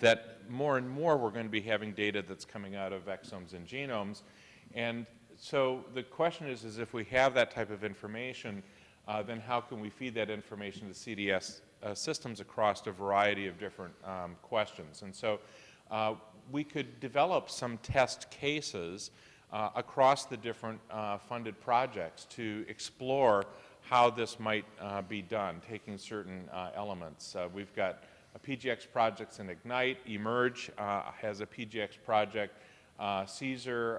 that more and more we're going to be having data that's coming out of exomes and genomes. And so the question is, is if we have that type of information, uh, then how can we feed that information to CDS uh, systems across a variety of different um, questions? And so uh, we could develop some test cases uh, across the different uh, funded projects to explore how this might uh, be done, taking certain elements. we've got a PGX projects in Ignite. eMERGE has a PGX project uh,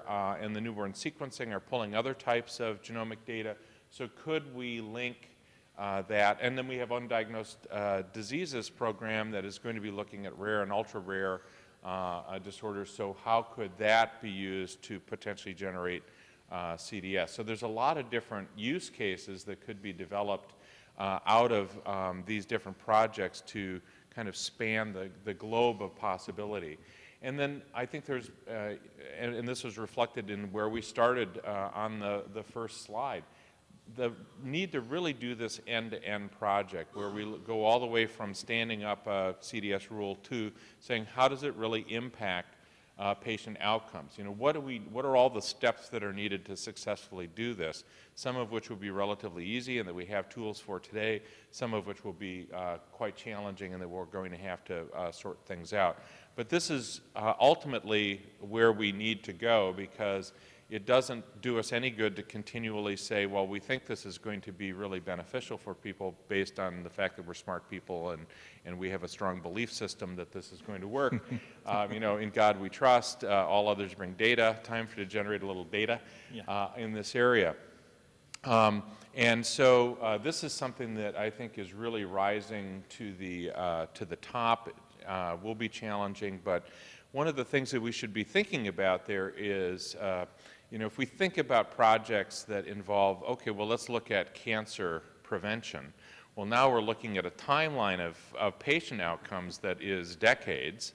uh, and the newborn sequencing are pulling other types of genomic data. So could we link uh, that? And then we have undiagnosed uh, diseases program that is going to be looking at rare and ultra rare uh, uh, disorders. So how could that be used to potentially generate CDS? So there's a lot of different use cases that could be developed out of um, these different projects to kind of span the, the globe of possibility. And then I think there's, uh, and, and, this was reflected in where we started uh, on the, the first slide, the need to really do this end-to-end project where we go all the way from standing up a CDS rule to saying how does it really impact uh, patient outcomes. You know, what, do we, what are all the steps that are needed to successfully do this? Some of which will be relatively easy and that we have tools for today, some of which will be uh, quite challenging and that we're going to have to uh, sort things out. But this is uh, ultimately where we need to go because it doesn't do us any good to continually say, well, we think this is going to be really beneficial for people based on the fact that we're smart people and, and we have a strong belief system that this is going to work. um, you know, in God we trust, uh, all others bring data, time for to generate a little data yeah. uh, in this area. Um, and so uh, this is something that I think is really rising to the, uh, to the top uh, will be challenging, but one of the things that we should be thinking about there is, uh, you know, if we think about projects that involve, okay, well, let's look at cancer prevention. Well, now we're looking at a timeline of, of patient outcomes that is decades.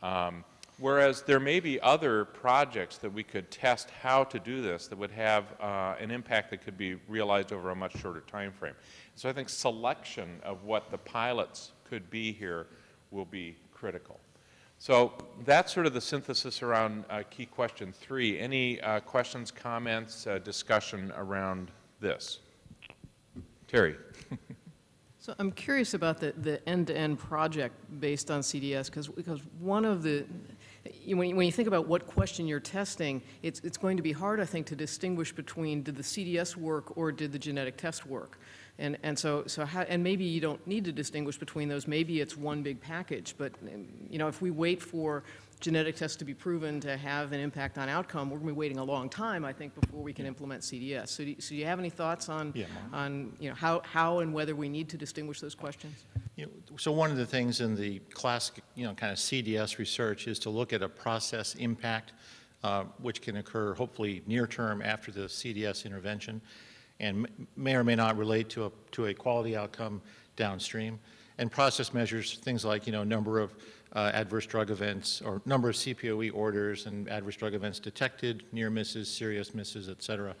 Um, whereas there may be other projects that we could test how to do this that would have uh, an impact that could be realized over a much shorter time frame. So I think selection of what the pilots could be here will be critical. So that's sort of the synthesis around uh, key question three. Any uh, questions, comments, uh, discussion around this? Terry. so I'm curious about the, the end-to-end project based on CDS because because one of the when you, when you think about what question you're testing, it's, it's going to be hard, I think, to distinguish between did the CDS work or did the genetic test work. And, and so, so how, and maybe you don't need to distinguish between those. Maybe it's one big package. But you know, if we wait for genetic tests to be proven to have an impact on outcome, we're going to be waiting a long time, I think, before we can implement CDS. So do, so do you have any thoughts on, yeah, on you know, how, how and whether we need to distinguish those questions? You know, so one of the things in the classic, you know, kind of CDS research is to look at a process impact, uh, which can occur hopefully near term after the CDS intervention and may or may not relate to a, to a quality outcome downstream. And process measures, things like, you know, number of uh, adverse drug events or number of CPOE orders and adverse drug events detected, near misses, serious misses, et cetera.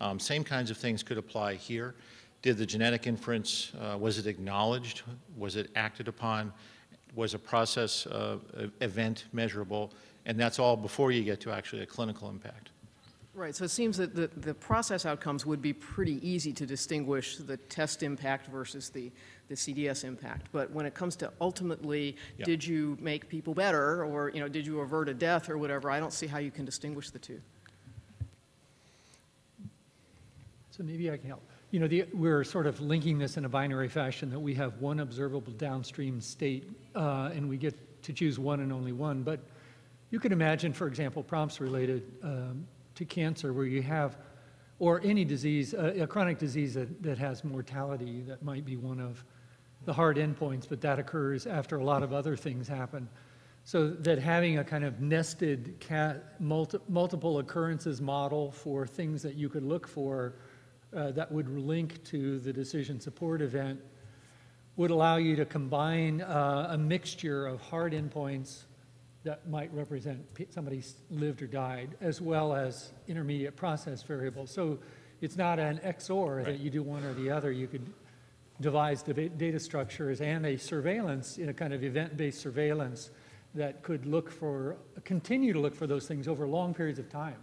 Um, same kinds of things could apply here. Did the genetic inference, uh, was it acknowledged? Was it acted upon? Was a process uh, event measurable? And that's all before you get to actually a clinical impact. Right, so it seems that the, the process outcomes would be pretty easy to distinguish the test impact versus the, the CDS impact. But when it comes to ultimately, yeah. did you make people better or, you know, did you avert a death or whatever, I don't see how you can distinguish the two. So maybe I can help. you know, the, we're sort of linking this in a binary fashion that we have one observable downstream state, uh, and we get to choose one and only one. But you can imagine, for example, prompts related um, to cancer where you have, or any disease, uh, a chronic disease that, that has mortality that might be one of the hard endpoints, but that occurs after a lot of other things happen. So that having a kind of nested multi, multiple occurrences model for things that you could look for uh, that would link to the decision support event would allow you to combine uh, a mixture of hard endpoints that might represent somebody's lived or died, as well as intermediate process variables. So it's not an XOR that you do one or the other. You could devise the data structures and a surveillance in a kind of event-based surveillance that could look for, continue to look for those things over long periods of time.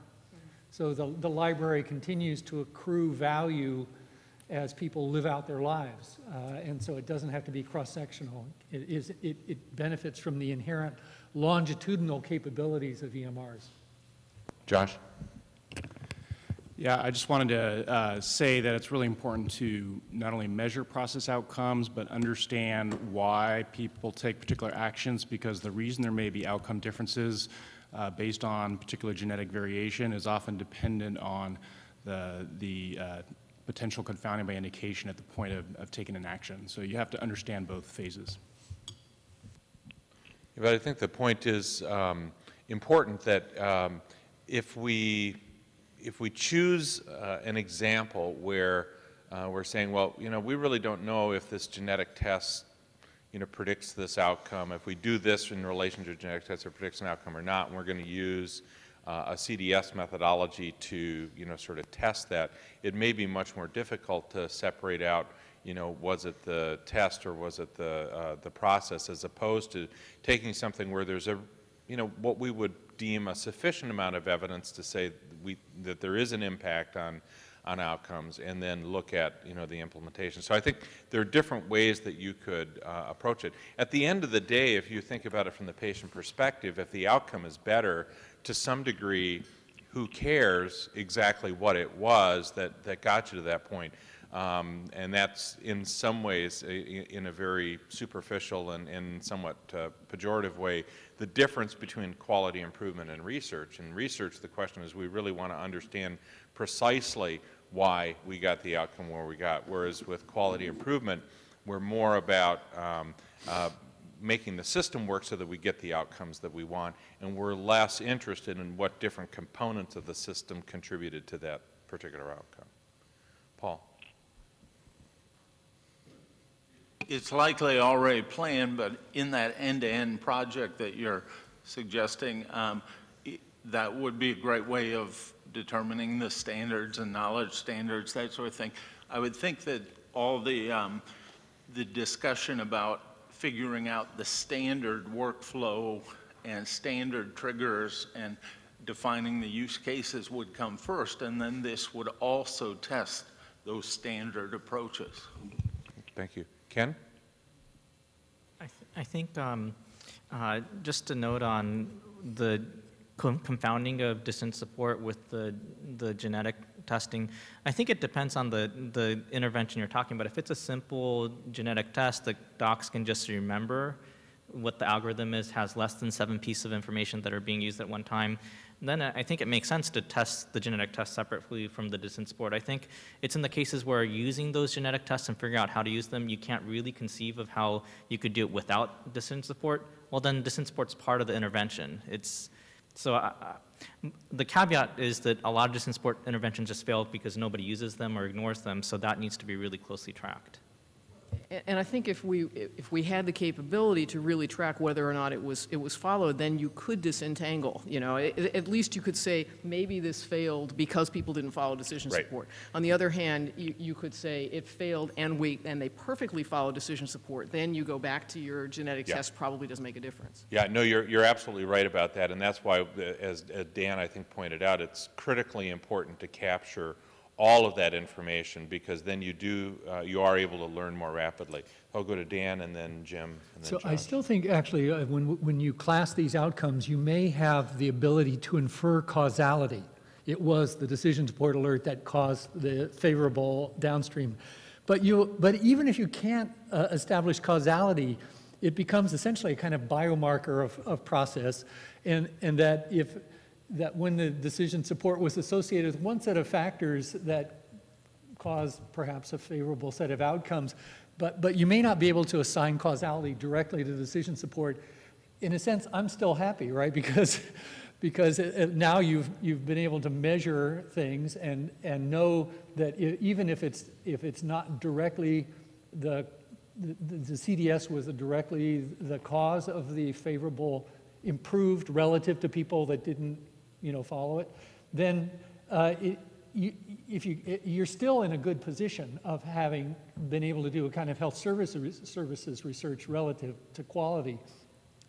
So the, the library continues to accrue value as people live out their lives. Uh, and so it doesn't have to be cross-sectional. It, is, it, it benefits from the inherent longitudinal capabilities of EMRs. Josh? Yeah, I just wanted to uh, say that it's really important to not only measure process outcomes, but understand why people take particular actions, because the reason there may be outcome differences uh, based on particular genetic variation is often dependent on the, the uh, potential confounding by indication at the point of, of taking an action. So you have to understand both phases. But I think the point is um, important that um, if we if we choose uh, an example where uh, we're saying, well, you know, we really don't know if this genetic test, you know, predicts this outcome. If we do this in relation to genetic test, it predicts an outcome or not, and we're going to use uh, a CDS methodology to, you know, sort of test that, it may be much more difficult to separate out, you know, was it the test or was it the, uh, the process, as opposed to taking something where there's a, you know, what we would deem a sufficient amount of evidence to say we, that there is an impact on, on outcomes and then look at you know, the implementation. So I think there are different ways that you could uh, approach it. At the end of the day, if you think about it from the patient perspective, if the outcome is better, to some degree, who cares exactly what it was that, that got you to that point? Um, and that's in some ways, a, in a very superficial and, and somewhat uh, pejorative way, the difference between quality improvement and research. In research, the question is we really want to understand precisely why we got the outcome where we got, whereas with quality improvement, we're more about um, uh, making the system work so that we get the outcomes that we want, and we're less interested in what different components of the system contributed to that particular outcome. Paul. It's likely already planned, but in that end-to-end project that you're suggesting, um, that would be a great way of determining the standards and knowledge standards, that sort of thing. I would think that all the, um, the discussion about figuring out the standard workflow and standard triggers and defining the use cases would come first, and then this would also test those standard approaches. Thank you. Ken? I, th I think um, uh, just a note on the confounding of decision support with the, the genetic testing. I think it depends on the, the intervention you're talking about. If it's a simple genetic test that docs can just remember what the algorithm is, has less than seven pieces of information that are being used at one time, then I think it makes sense to test the genetic test separately from the decision support. I think it's in the cases where using those genetic tests and figuring out how to use them, you can't really conceive of how you could do it without decision support. Well, then decision support's part of the intervention. It's so uh, the caveat is that a lot of decision support interventions just fail because nobody uses them or ignores them. So that needs to be really closely tracked. And I think if we, if we had the capability to really track whether or not it was, it was followed, then you could disentangle, you know. At least you could say, maybe this failed because people didn't follow decision right. support. On the other hand, you, you could say it failed and we, and they perfectly follow decision support. Then you go back to your genetic yeah. test probably doesn't make a difference. Yeah, no, you're, you're absolutely right about that. And that's why, uh, as, as Dan, I think, pointed out, it's critically important to capture all of that information because then you do, uh, you are able to learn more rapidly. I'll go to Dan and then Jim and then So Josh. I still think actually uh, when, when you class these outcomes, you may have the ability to infer causality. it was the decision support alert that caused the favorable downstream. But, you, but even if you can't uh, establish causality, it becomes essentially a kind of biomarker of, of process, and, and that if that when the decision support was associated with one set of factors that caused perhaps a favorable set of outcomes, but, but you may not be able to assign causality directly to decision support. In a sense, I'm still happy, right? Because, because it, it, now you've, you've been able to measure things and, and know that i even if it's, if it's not directly the, the, the CDS was directly the cause of the favorable improved relative to people that didn't you know, follow it, then uh, it, you, if you, you're still in a good position of having been able to do a kind of health services, services research relative to quality.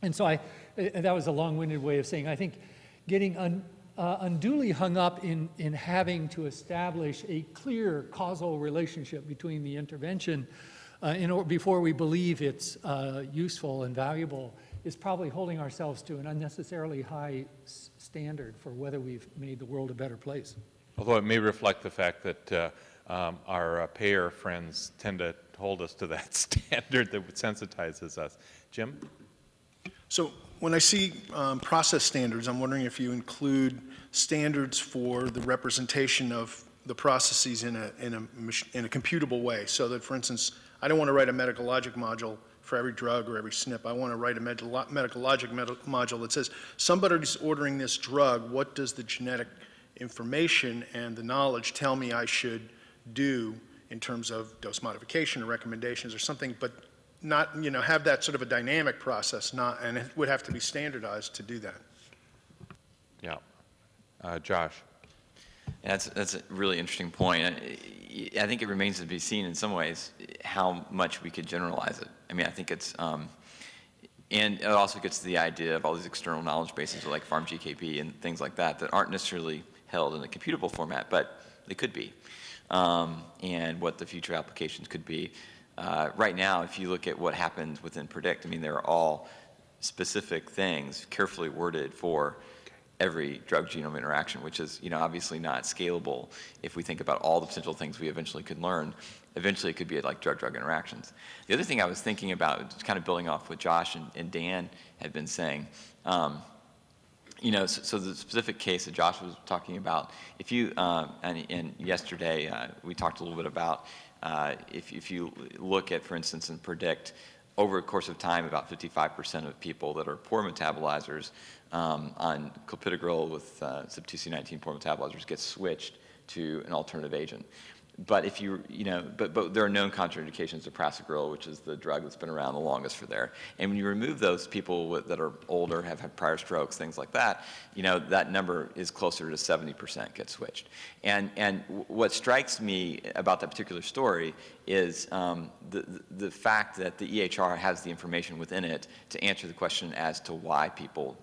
And so I, that was a long-winded way of saying, I think getting un, uh, unduly hung up in, in having to establish a clear causal relationship between the intervention uh, in or, before we believe it's uh, useful and valuable is probably holding ourselves to an unnecessarily high standard for whether we've made the world a better place. Although it may reflect the fact that uh, um, our uh, payer friends tend to hold us to that standard that sensitizes us. Jim? So when I see um, process standards, I'm wondering if you include standards for the representation of the processes in a, in a, in a computable way. So that, for instance, I don't want to write a medical logic module for every drug or every SNP. I want to write a medical logic module that says somebody's ordering this drug. What does the genetic information and the knowledge tell me I should do in terms of dose modification or recommendations or something, but not, you know, have that sort of a dynamic process, not, and it would have to be standardized to do that. Yeah. Uh, Josh? Yeah, that's, that's a really interesting point. I, I think it remains to be seen in some ways how much we could generalize it. I mean, I think it's, um, and it also gets to the idea of all these external knowledge bases like PharmGKB and things like that that aren't necessarily held in a computable format, but they could be, um, and what the future applications could be. Uh, right now, if you look at what happens within Predict, I mean, they're all specific things carefully worded for every drug genome interaction, which is, you know, obviously not scalable if we think about all the potential things we eventually could learn. Eventually, it could be like drug-drug interactions. The other thing I was thinking about, just kind of building off what Josh and, and Dan had been saying, um, you know, so, so, the specific case that Josh was talking about, if you, uh, and, and, yesterday uh, we talked a little bit about uh, if, if you look at, for instance, and predict over a course of time, about 55% of people that are poor metabolizers um, on clopidogrel with uh, CYP2C19 poor metabolizers get switched to an alternative agent. But if you, you know, but, but there are known contraindications to prasugrel, which is the drug that's been around the longest for there. And when you remove those people with, that are older, have had prior strokes, things like that, you know, that number is closer to 70% get switched. And, and what strikes me about that particular story is um, the, the fact that the EHR has the information within it to answer the question as to why people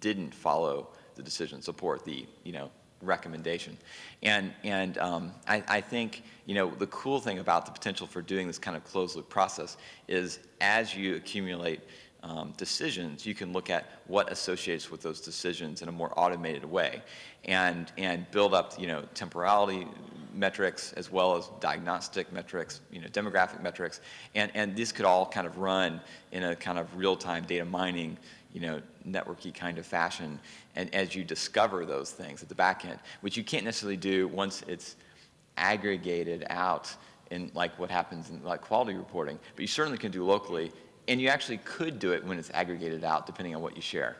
didn't follow the decision support, the, you know, recommendation. And, and um, I, I, think, you know, the cool thing about the potential for doing this kind of closed loop process is as you accumulate um, decisions, you can look at what associates with those decisions in a more automated way and, and build up, you know, temporality metrics as well as diagnostic metrics, you know, demographic metrics. And, and this could all kind of run in a kind of real-time data mining you know, networky kind of fashion, and as you discover those things at the back end, which you can't necessarily do once it's aggregated out in like what happens in like quality reporting, but you certainly can do locally, and you actually could do it when it's aggregated out, depending on what you share.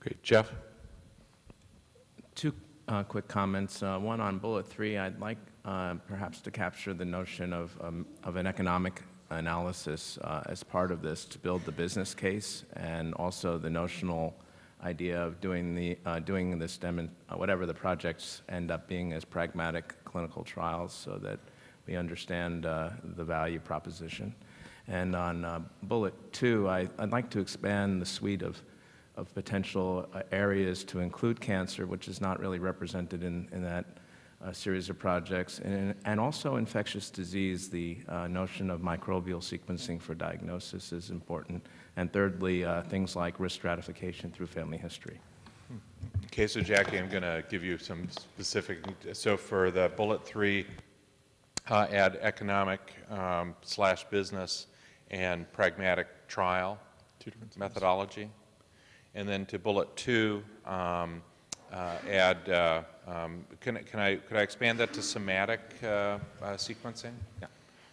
Great, Jeff. Two uh, quick comments. Uh, one on bullet three, I'd like uh, perhaps to capture the notion of, um, of an economic analysis uh, as part of this to build the business case and also the notional idea of doing the uh, doing this uh, whatever the projects end up being as pragmatic clinical trials so that we understand uh, the value proposition. And on uh, bullet two, I, would like to expand the suite of of potential areas to include cancer, which is not really represented in, in that a series of projects, and, and also infectious disease, the uh, notion of microbial sequencing for diagnosis is important. And thirdly, uh, things like risk stratification through family history. Okay, so Jackie, I'm going to give you some specific, so for the bullet three, uh, add economic um, slash business and pragmatic trial methodology. And then to bullet two, um, uh, add, uh, um, can, I- can I, could I expand that to somatic uh, uh, sequencing? Yeah.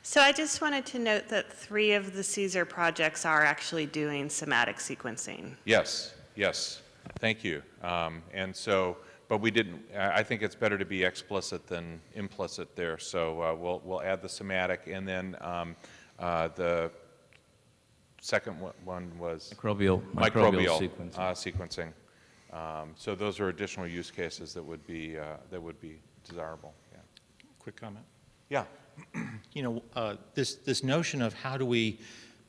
So I just wanted to note that three of the CSER projects are actually doing somatic sequencing. Yes, yes, thank you. Um, And so, but we didn't, I I think it's better to be explicit than implicit there, so uh, we'll, we'll add the somatic, and then um, uh, the second one- one was? Microbial- microbial Microbial sequencing. uh, sequencing. Um, So those are additional use cases that would be, uh, that would be desirable, yeah. Quick comment? Yeah. You know, uh, this, this notion of how do we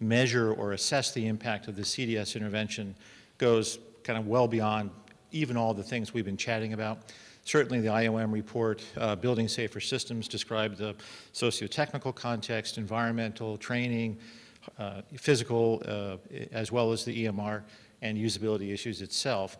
measure or assess the impact of the CDS intervention goes kind of well beyond even all the things we've been chatting about. Certainly, the IOM report, uh, Building Safer Systems, described the socio-technical context, environmental, training, uh, physical, uh, as well as the EMR and usability issues itself.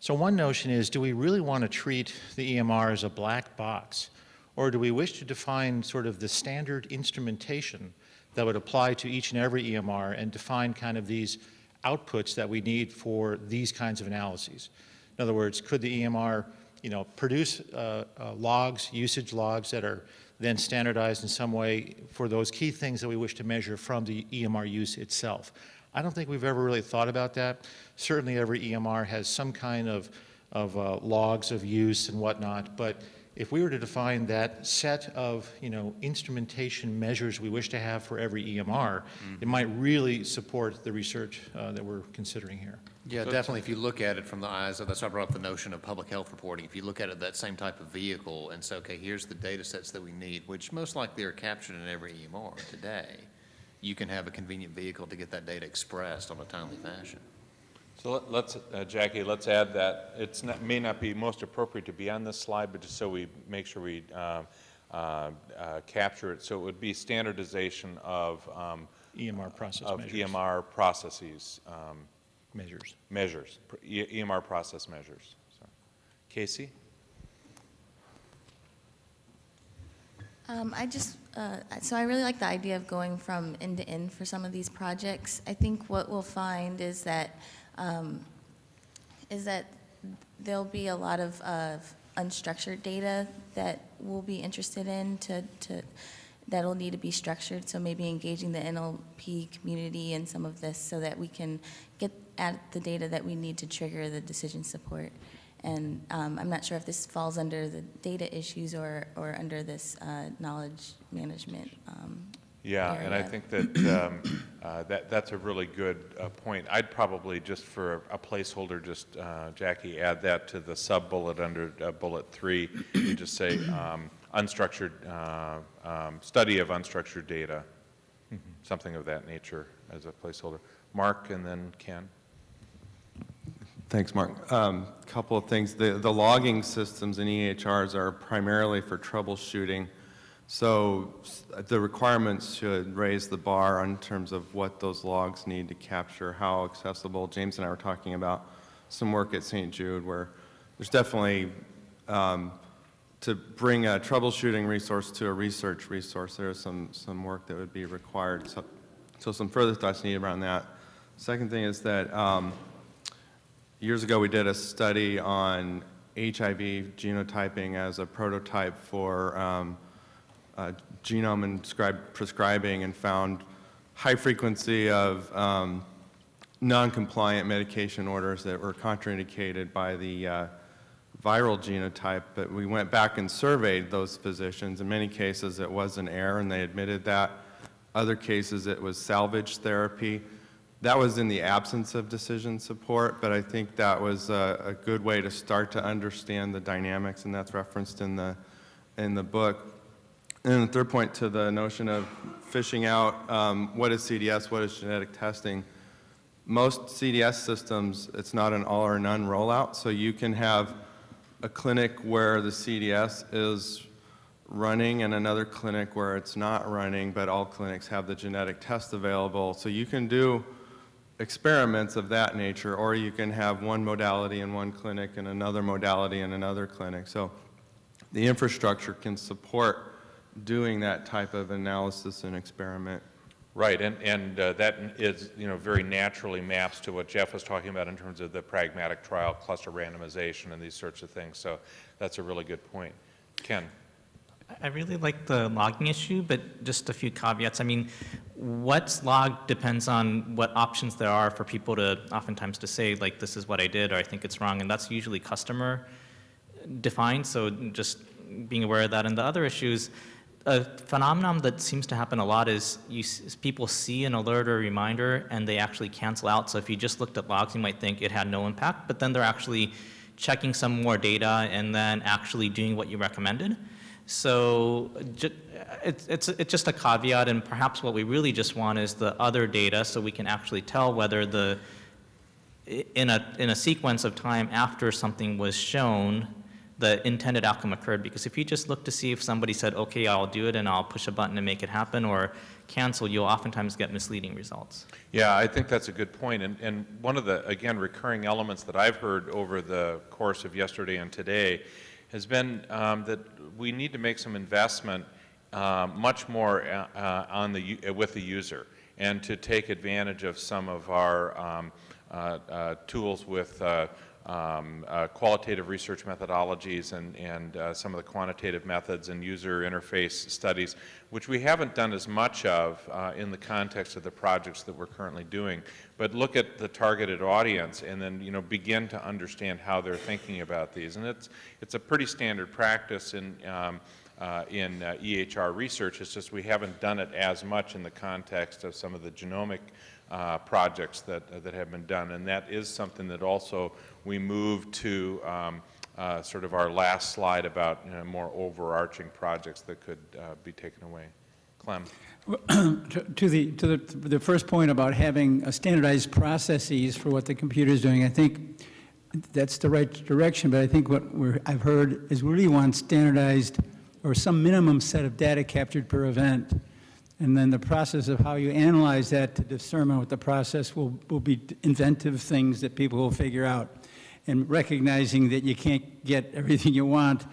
So one notion is, do we really want to treat the EMR as a black box? Or do we wish to define sort of the standard instrumentation that would apply to each and every EMR and define kind of these outputs that we need for these kinds of analyses? In other words, could the EMR, you know, produce uh, uh, logs, usage logs that are then standardized in some way for those key things that we wish to measure from the EMR use itself? I don't think we've ever really thought about that. Certainly, every EMR has some kind of, of uh, logs of use and whatnot, but if we were to define that set of, you know, instrumentation measures we wish to have for every EMR, it might really support the research uh, that we're considering here. Yeah, definitely, if you look at it from the eyes of, that's why I brought up the notion of public health reporting. If you look at it, that same type of vehicle, and say, okay, here's the data sets that we need, which most likely are captured in every EMR today, you can have a convenient vehicle to get that data expressed on a timely fashion. So let- let's, uh, Jackie, let's add that, it's not, may not be most appropriate to be on this slide, but just so we make sure we uh, uh, uh, capture it, so it would be standardization of. um, EMR process Of measures. EMR processes. um, Measures. Measures, pr- E- EMR process measures. So, Casey? Um, I just, uh, so I really like the idea of going from end to end for some of these projects. I think what we'll find is that, um, is that there'll be a lot of, unstructured data that we'll be interested in to, to, that'll need to be structured. So maybe engaging the NLP community in some of this so that we can get at the data that we need to trigger the decision support. And um, I'm not sure if this falls under the data issues or, or under this uh, knowledge management. um, Yeah, and I think that, um, uh, that, that's a really good uh, point. I'd probably, just for a placeholder, just, uh, Jackie, add that to the sub-bullet under uh, bullet three. You just say um, unstructured, uh, um, study of unstructured data, something of that nature as a placeholder. Mark and then Ken. Thanks, Mark. Um, Couple of things. The, the logging systems in EHRs are primarily for troubleshooting. So the requirements should raise the bar in terms of what those logs need to capture, how accessible. James and I were talking about some work at St. Jude where there's definitely, um, to bring a troubleshooting resource to a research resource, there is some, some work that would be required. So, so some further thoughts needed around that. Second thing is that um, Years ago, we did a study on HIV genotyping as a prototype for um, uh, genome and prescribing and found high frequency of um, non-compliant medication orders that were contraindicated by the uh, viral genotype, but we went back and surveyed those physicians. In many cases, it was an error, and they admitted that. Other cases, it was salvage therapy. That was in the absence of decision support, but I think that was a, a good way to start to understand the dynamics, and that's referenced in the, in the book. And the third point to the notion of fishing out um, what is CDS, what is genetic testing. Most CDS systems, it's not an all or none rollout, so you can have a clinic where the CDS is running and another clinic where it's not running, but all clinics have the genetic test available. So you can do experiments of that nature, or you can have one modality in one clinic and another modality in another clinic. So the infrastructure can support doing that type of analysis and experiment. Right, and, and uh, that is, you know, very naturally maps to what Jeff was talking about in terms of the pragmatic trial, cluster randomization, and these sorts of things. So that's a really good point. Ken? I really like the logging issue, but just a few caveats. I mean, what's logged depends on what options there are for people to oftentimes to say, like, this is what I did, or I think it's wrong, and that's usually customer defined, so just being aware of that. And the other issues, a phenomenon that seems to happen a lot is you, people see an alert or reminder and they actually cancel out. So if you just looked at logs, you might think it had no impact, but then they're actually checking some more data and then actually doing what you recommended. So it's, it's, just a caveat, and perhaps what we really just want is the other data so we can actually tell whether the, in a, in a sequence of time after something was shown, the intended outcome occurred. Because if you just look to see if somebody said, okay, I'll do it and I'll push a button and make it happen, or cancel, you'll oftentimes get misleading results. Yeah, I think that's a good point. And, and one of the, again, recurring elements that I've heard over the course of yesterday and today has been um, that we need to make some investment uh, much more uh, uh, on the, u- with the user and to take advantage of some of our um, uh, uh, tools with uh, um, uh, qualitative research methodologies and, and uh, some of the quantitative methods and user interface studies, which we haven't done as much of uh, in the context of the projects that we're currently doing. But look at the targeted audience and then you know begin to understand how they're thinking about these. And it's, it's a pretty standard practice in, um, uh, in uh, EHR research. It's just we haven't done it as much in the context of some of the genomic uh, projects that, that have been done. And that is something that also we move to um, uh, sort of our last slide about you know, more overarching projects that could uh, be taken away. Clem? To the, to the, the first point about having standardized processes for what the computer is doing, I think that's the right direction, but I think what I've heard is we really want standardized or some minimum set of data captured per event. And then the process of how you analyze that to discern what the process will, will be inventive things that people will figure out. And recognizing that you can't get everything you want.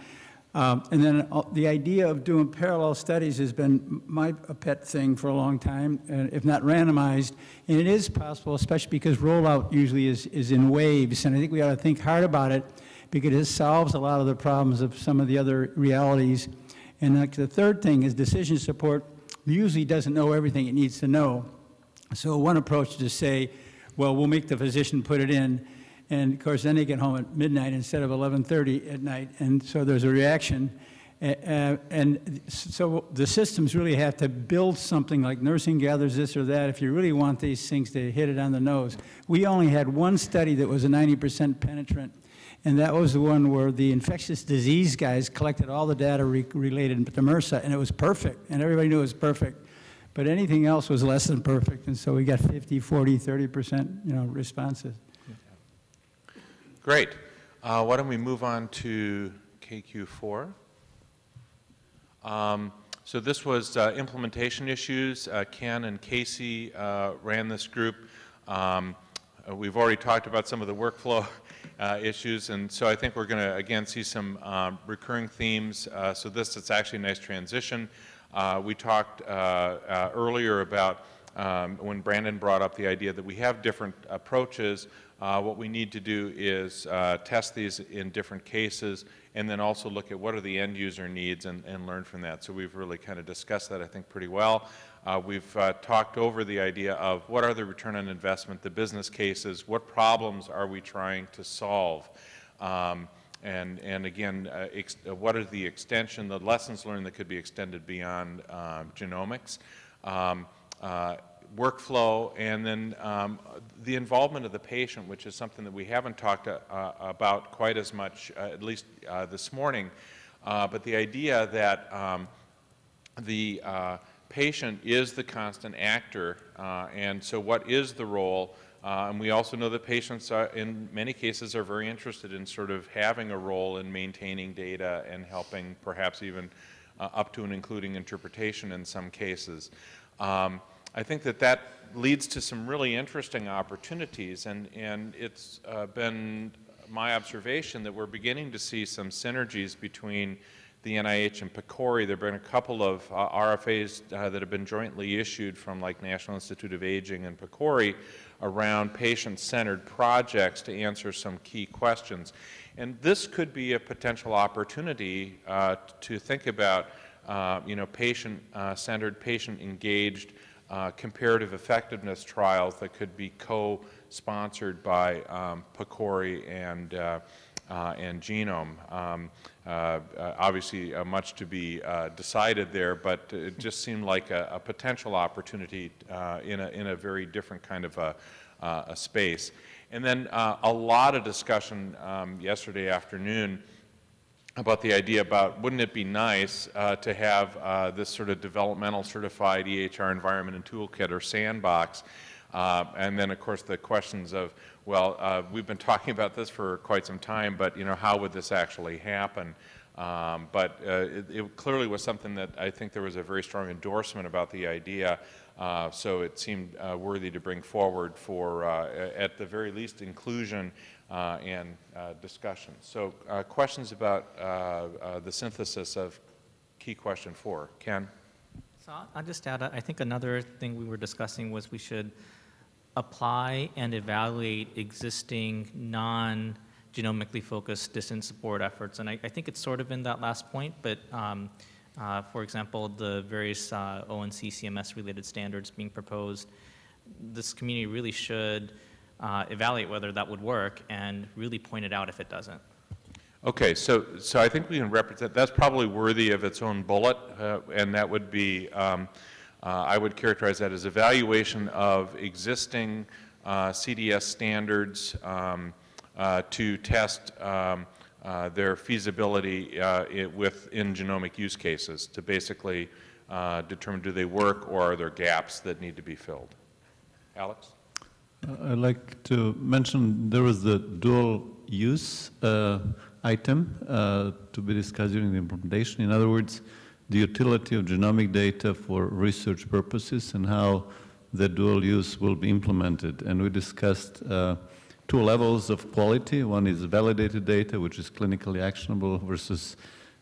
Um, And then uh, the idea of doing parallel studies has been my a pet thing for a long time, if not randomized. And it is possible, especially because rollout usually is, is in waves. And I think we ought to think hard about it because it solves a lot of the problems of some of the other realities. And the third thing is decision support usually doesn't know everything it needs to know. So one approach is to say, well, we'll make the physician put it in, and of course, then they get home at midnight instead of 11:30 at night, and so there's a reaction. Uh, And so the systems really have to build something like nursing gathers this or that if you really want these things to hit it on the nose. We only had one study that was a 90% penetrant, and that was the one where the infectious disease guys collected all the data re- related to MRSA, and it was perfect, and everybody knew it was perfect. But anything else was less than perfect, and so we got 50, 40, 30%, you know, responses. Great. Uh, why don't we move on to KQ4? Um, so this was uh, implementation issues. Uh, Ken and Casey uh, ran this group. Um, uh, we've already talked about some of the workflow uh, issues, and so I think we're going to again see some um, recurring themes. So this is actually a nice transition. We talked earlier about um, when Brandon brought up the idea that we have different approaches. Uh, what we need to do is uh, test these in different cases and then also look at what are the end user needs and, and learn from that. So we've really kind of discussed that, I think, pretty well. Uh, we've uh, talked over the idea of what are the return on investment, the business cases, what problems are we trying to solve. Um, and, and again, uh, ex- uh, what are the extension, the lessons learned that could be extended beyond um, genomics, um, workflow, and then um, the involvement of the patient, which is something that we haven't talked uh, about quite as much, uh, at least uh, this morning. Uh, but the idea that um, the uh, patient is the constant actor, uh, and so what is the role? Uh, and we also know that patients, are, in many cases, are very interested in sort of having a role in maintaining data and helping, perhaps even uh, up to and including interpretation in some cases. Um, I think that that leads to some really interesting opportunities, and, and it's uh, been my observation that we're beginning to see some synergies between the NIH and PCORI. There have been a couple of uh, RFAs uh, that have been jointly issued from like National Institute of Aging and PCORI around patient-centered projects to answer some key questions. And this could be a potential opportunity uh, to think about, uh, you know, patient-centered, patient-engaged uh, comparative effectiveness trials that could be co-sponsored by um, PCORI and uh, uh, and genome. Um, uh, uh, obviously, uh, much to be uh, decided there, but it just seemed like a, a potential opportunity in, a, in a very different kind of a, a space. And then a lot of discussion um, yesterday afternoon about the idea about wouldn't it be nice uh, to have uh, this sort of developmental certified EHR environment and toolkit or sandbox. Uh, and then, of course, the questions of, well, uh, we've been talking about this for quite some time, but, you know, how would this actually happen? Um, but uh, it, it, clearly was something that I think there was a very strong endorsement about the idea. Uh, so it seemed worthy to bring forward for, at the very least, inclusion and uh, discussion. So uh, questions about the synthesis of key question four. Ken? So I'll just add, I think another thing we were discussing was we should apply and evaluate existing non genomically focused decision support efforts. And I, I, think it's sort of in that last point, but um, uh, for example, the various uh, ONC CMS related standards being proposed, this community really should uh, evaluate whether that would work and really point it out if it doesn't. Okay, so, so I think we can represent, that's probably worthy of its own bullet, uh, and that would be, um, uh, I would characterize that as evaluation of existing uh, CDS standards um, uh, to test um, uh, their feasibility it within genomic use cases to basically determine do they work or are there gaps that need to be filled. Alex? I'd like to mention there was the dual use uh, item uh, to be discussed during the implementation. In other words, the utility of genomic data for research purposes and how the dual use will be implemented. And we discussed uh, two levels of quality. One is validated data, which is clinically actionable, versus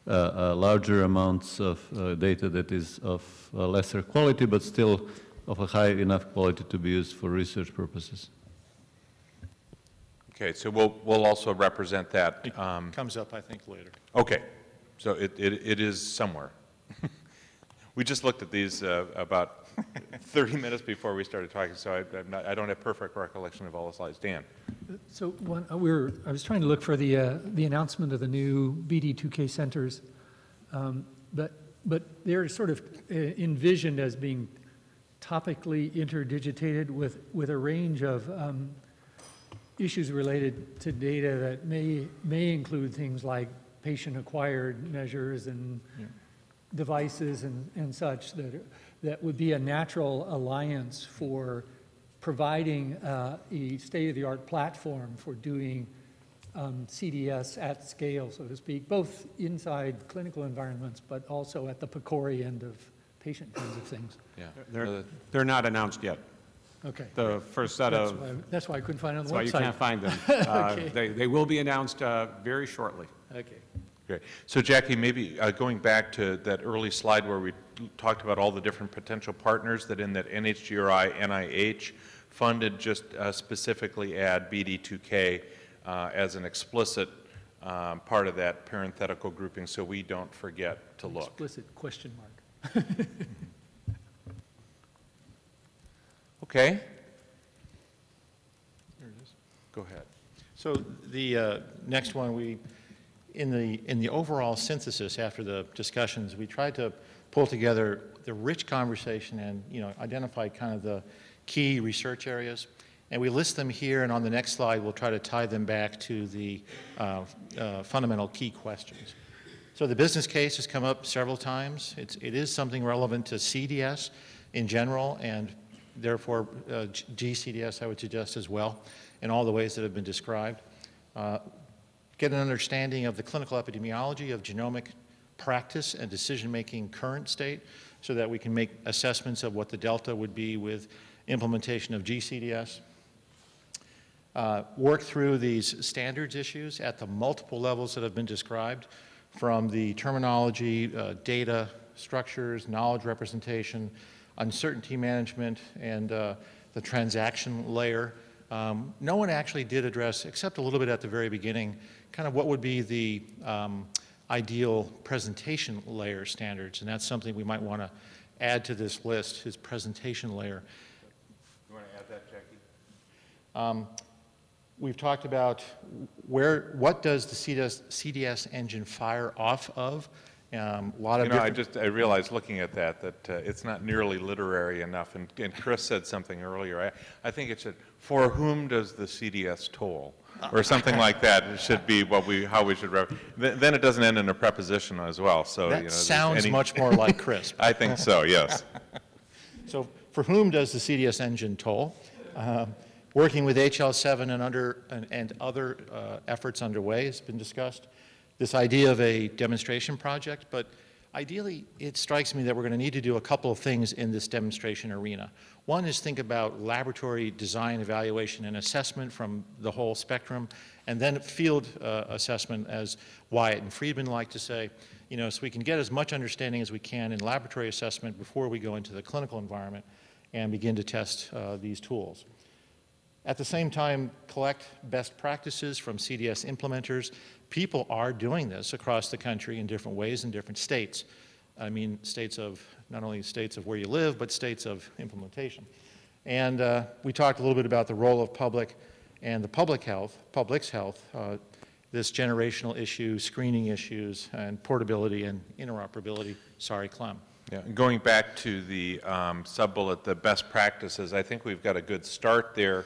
uh, uh, larger amounts of uh, data that is of lesser quality, but still of a high enough quality to be used for research purposes. Okay, so we'll, we'll also represent that. Um, Comes up, I think, later. Okay, so it, it, it is somewhere. we just looked at these uh, about 30 minutes before we started talking, so I, not, I, don't have perfect recollection of all the slides. Dan. So one, uh, we were, I was trying to look for the, uh, the announcement of the new BD2K centers, um, but, but they're sort of uh, envisioned as being topically interdigitated with, with a range of um, issues related to data that may, may include things like patient-acquired measures and yeah. devices and, and such that, that would be a natural alliance for providing uh, a state-of-the-art platform for doing um, CDS at scale, so to speak, both inside clinical environments, but also at the PCORI end of patient kinds of things. Yeah. They're, they're not announced yet. Okay. The first set That's of, why, that's why I couldn't find it on the that's why you can't find them. Uh, Okay. They, they will be announced uh, very shortly. Okay. Great. So Jackie, maybe uh, going back to that early slide where we talked about all the different potential partners that in that NHGRI, NIH funded, just uh, specifically add BD2K uh, as an explicit um, part of that parenthetical grouping so we don't forget to look. Explicit question mark. okay. There it is. Go ahead. So the uh, next one, we, in the, in the overall synthesis after the discussions, we tried to pull together the rich conversation and, you know, identify kind of the key research areas. And we list them here, and on the next slide, we'll try to tie them back to the uh, uh, fundamental key questions. So the business case has come up several times. It's, it is something relevant to CDS in general, and therefore uh, GCDS, I would suggest as well, in all the ways that have been described. Uh, get an understanding of the clinical epidemiology of genomic practice and decision-making current state so that we can make assessments of what the delta would be with implementation of GCDS. Uh, Work through these standards issues at the multiple levels that have been described, from the terminology, uh, data, structures, knowledge representation, uncertainty management, and uh, the transaction layer. Um, No one actually did address, except a little bit at the very beginning, kind of what would be the um, ideal presentation layer standards, and that's something we might want to add to this list, is presentation layer. You want to add that, Jackie? Um, We've talked about where, what does the CDS, CDS engine fire off of? Um, A lot of You know, I just, I realized looking at that, that uh, it's not nearly literary enough, and and Chris said something earlier. I I think it should, for whom does the CDS toll? Or something like that, it should be what we, how we should, rev- then it doesn't end in a preposition as well, so, you know. That sounds any- much more like Chris. I think so, yes. So for whom does the CDS engine toll? Um, Working with HL7 and under, and- and other uh, efforts underway has been discussed. This idea of a demonstration project, but ideally, it strikes me that we're going to need to do a couple of things in this demonstration arena. One is think about laboratory design, evaluation, and assessment from the whole spectrum, and then field uh, assessment, as Wyatt and Friedman like to say, you know, so we can get as much understanding as we can in laboratory assessment before we go into the clinical environment and begin to test uh, these tools. At the same time, collect best practices from CDS implementers. People are doing this across the country in different ways in different states. I mean, states of, not only states of where you live, but states of implementation. And uh, we talked a little bit about the role of public and the public health, public's health, uh, this generational issue, screening issues, and portability and interoperability. Sorry, Clem. Yeah, going back to the um, sub-bullet, the best practices, I think we've got a good start there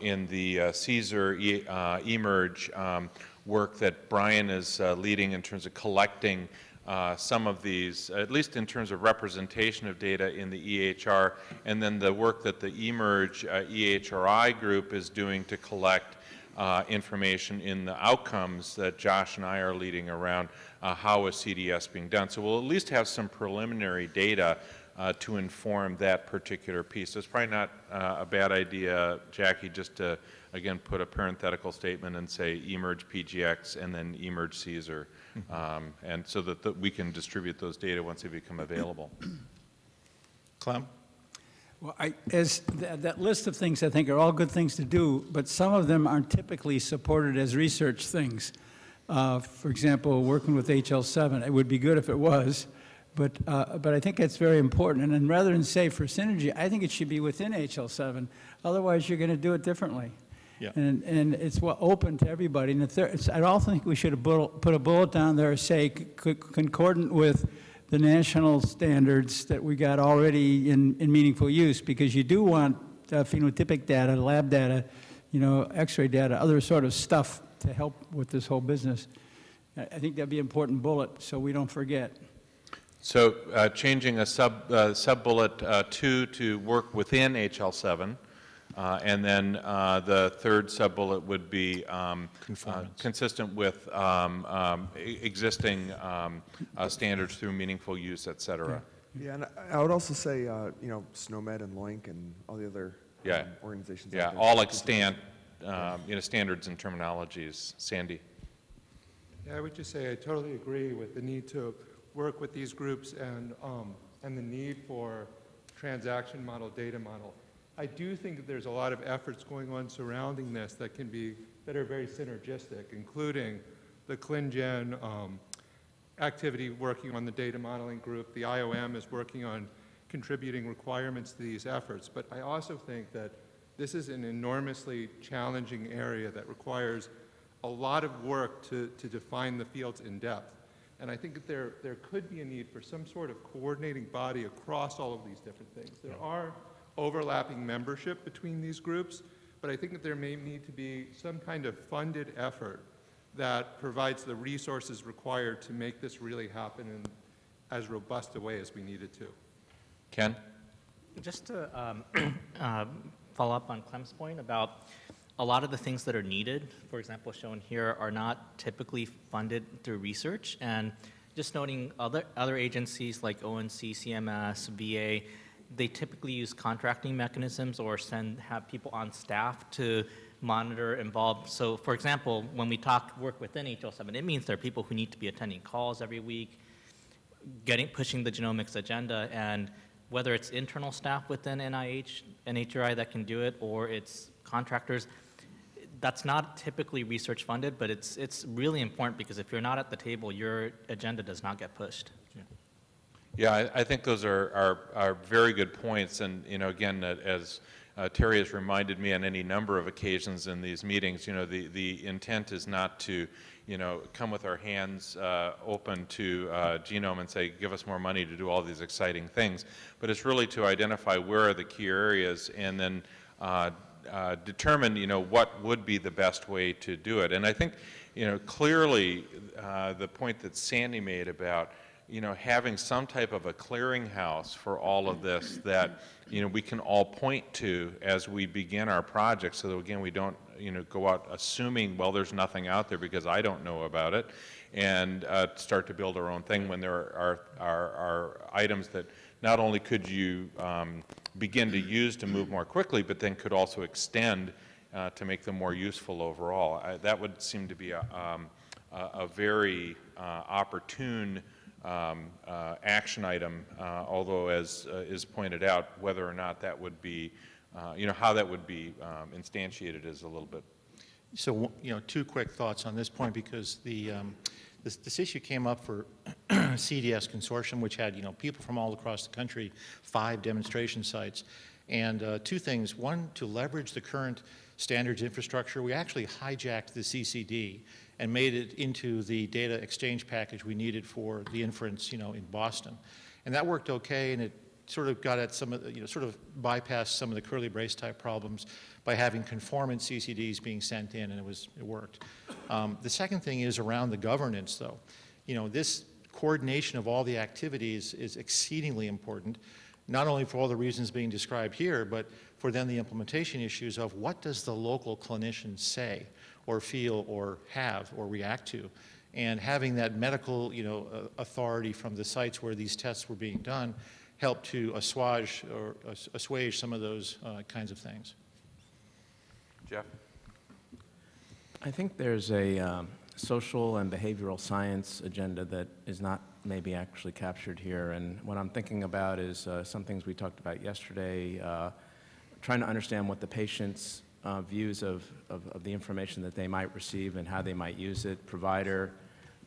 in the uh, CSER e- uh, eMERGE um, work that Brian is uh, leading in terms of collecting uh, some of these, at least in terms of representation of data in the EHR, and then the work that the eMERGE uh, EHRI group is doing to collect uh, information in the outcomes that Josh and I are leading around uh, how is CDS being done. So we'll at least have some preliminary data uh, to inform that particular piece. So it's probably not uh, a bad idea, Jackie, just to, again, put a parenthetical statement and say eMERGE PGX and then eMERGE CSER, um, and so that that we can distribute those data once they become available. Clem? Well, I, as, that, that list of things I think are all good things to do, but some of them aren't typically supported as research things. Uh, for example, working with HL7, it would be good if it was, but, uh, but I think that's very important. And then rather than say for synergy, I think it should be within HL7. Otherwise, you're going to do it differently. Yeah. And, and it's open to everybody. And it's- I also think we should have put a bullet down there, say concordant with the national standards that we got already in, in meaningful use, because you do want uh, phenotypic data, lab data, you know, x-ray data, other sort of stuff to help with this whole business. I I think that'd be an important bullet, so we don't forget. So uh, changing a sub, uh, sub-bullet uh, two to work within HL7, uh, and then uh, the third sub-bullet would be um, uh, consistent with um, um, e- existing um, uh, standards through meaningful use, et cetera. Yeah, and I- I would also say, uh, you know, SNOMED and LOINC and all the other Yeah. um, organizations. out Yeah, there. all extant, um, you know, standards and terminologies. Sandy? Yeah, I would just say I totally agree with the need to work with these groups and, um, and the need for transaction model, data model. I do think that there's a lot of efforts going on surrounding this that can be, that are very synergistic, including the ClinGen um, activity working on the data modeling group. The IOM is working on contributing requirements to these efforts. But I also think that this is an enormously challenging area that requires a lot of work to, to define the fields in depth. And I think that there, there could be a need for some sort of coordinating body across all of these different things. There are overlapping membership between these groups, but I think that there may need to be some kind of funded effort that provides the resources required to make this really happen in as robust a way as we need it to. Ken? Just to um, uh, follow up on Clem's point about a lot of the things that are needed, for example, shown here, are not typically funded through research. And just noting other, other agencies like ONC, CMS, VA, they typically use contracting mechanisms or send, have people on staff to monitor, involve. So for example, when we talk work within HL7, it means there are people who need to be attending calls every week, getting, pushing the genomics agenda, and whether it's internal staff within NIH, NHRI that can do it, or it's contractors, that's not typically research funded, but it's, it's really important because if you're not at the table, your agenda does not get pushed. Yeah, I, I think those are, are, are very good points. And, you know, again, uh, as uh, Terry has reminded me on any number of occasions in these meetings, you know, the, the intent is not to, you know, come with our hands uh, open to uh, Genome and say, give us more money to do all these exciting things, but it's really to identify where are the key areas and then uh, determine, you know, what would be the best way to do it. And I think, you know, clearly uh, the point that Sandy made about, you know, having some type of a clearinghouse for all of this that, you know, we can all point to as we begin our project so that, again, we don't, you know, go out assuming, well, there's nothing out there because I don't know about it, and uh, start to build our own thing when there are, are, are items that not only could you um, begin to use to move more quickly, but then could also extend uh, to make them more useful overall. I, that would seem to be a, um, a, a very uh, opportune um, uh, action item, uh, although as uh, is pointed out, whether or not that would be, uh, you know, how that would be um, instantiated is a little bit. So, you know, two quick thoughts on this point because the, um, this, this issue came up for CDS Consortium, which had, you know, people from all across the country, five demonstration sites. And uh, two things. One, to leverage the current standards infrastructure, we actually hijacked the CCD and made it into the data exchange package we needed for the inference, you know, in Boston. And that worked okay, and it sort of got at some of the, you know, sort of bypassed some of the curly brace type problems by having conformant CCDs being sent in, and it was, it worked. Um, the second thing is around the governance, though. You know, this coordination of all the activities is exceedingly important, not only for all the reasons being described here, but for then the implementation issues of what does the local clinician say or feel or have or react to. And having that medical, you know, uh, authority from the sites where these tests were being done helped to assuage or assuage some of those uh, kinds of things. Jeff? I think there's a um, social and behavioral science agenda that is not maybe actually captured here. And what I'm thinking about is uh, some things we talked about yesterday, uh, trying to understand what the patient's uh, views of, of, of, the information that they might receive and how they might use it, provider,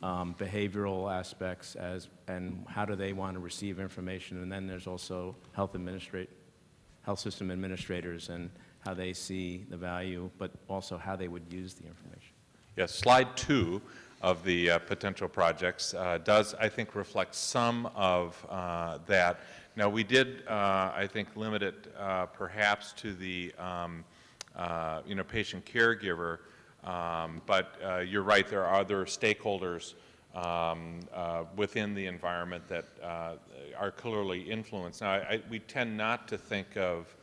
um, behavioral aspects, as, and how do they want to receive information. And then there's also health, administrate, health system administrators and how they see the value, but also how they would use the information. Yes, slide two of the uh, potential projects uh, does, I think, reflect some of uh, that. Now, we did, uh, I think, limit it uh, perhaps to the, um, uh, you know, patient caregiver, um, but you're right, there are other stakeholders um, within the environment that are clearly influenced. Now, I, I, we tend not to think of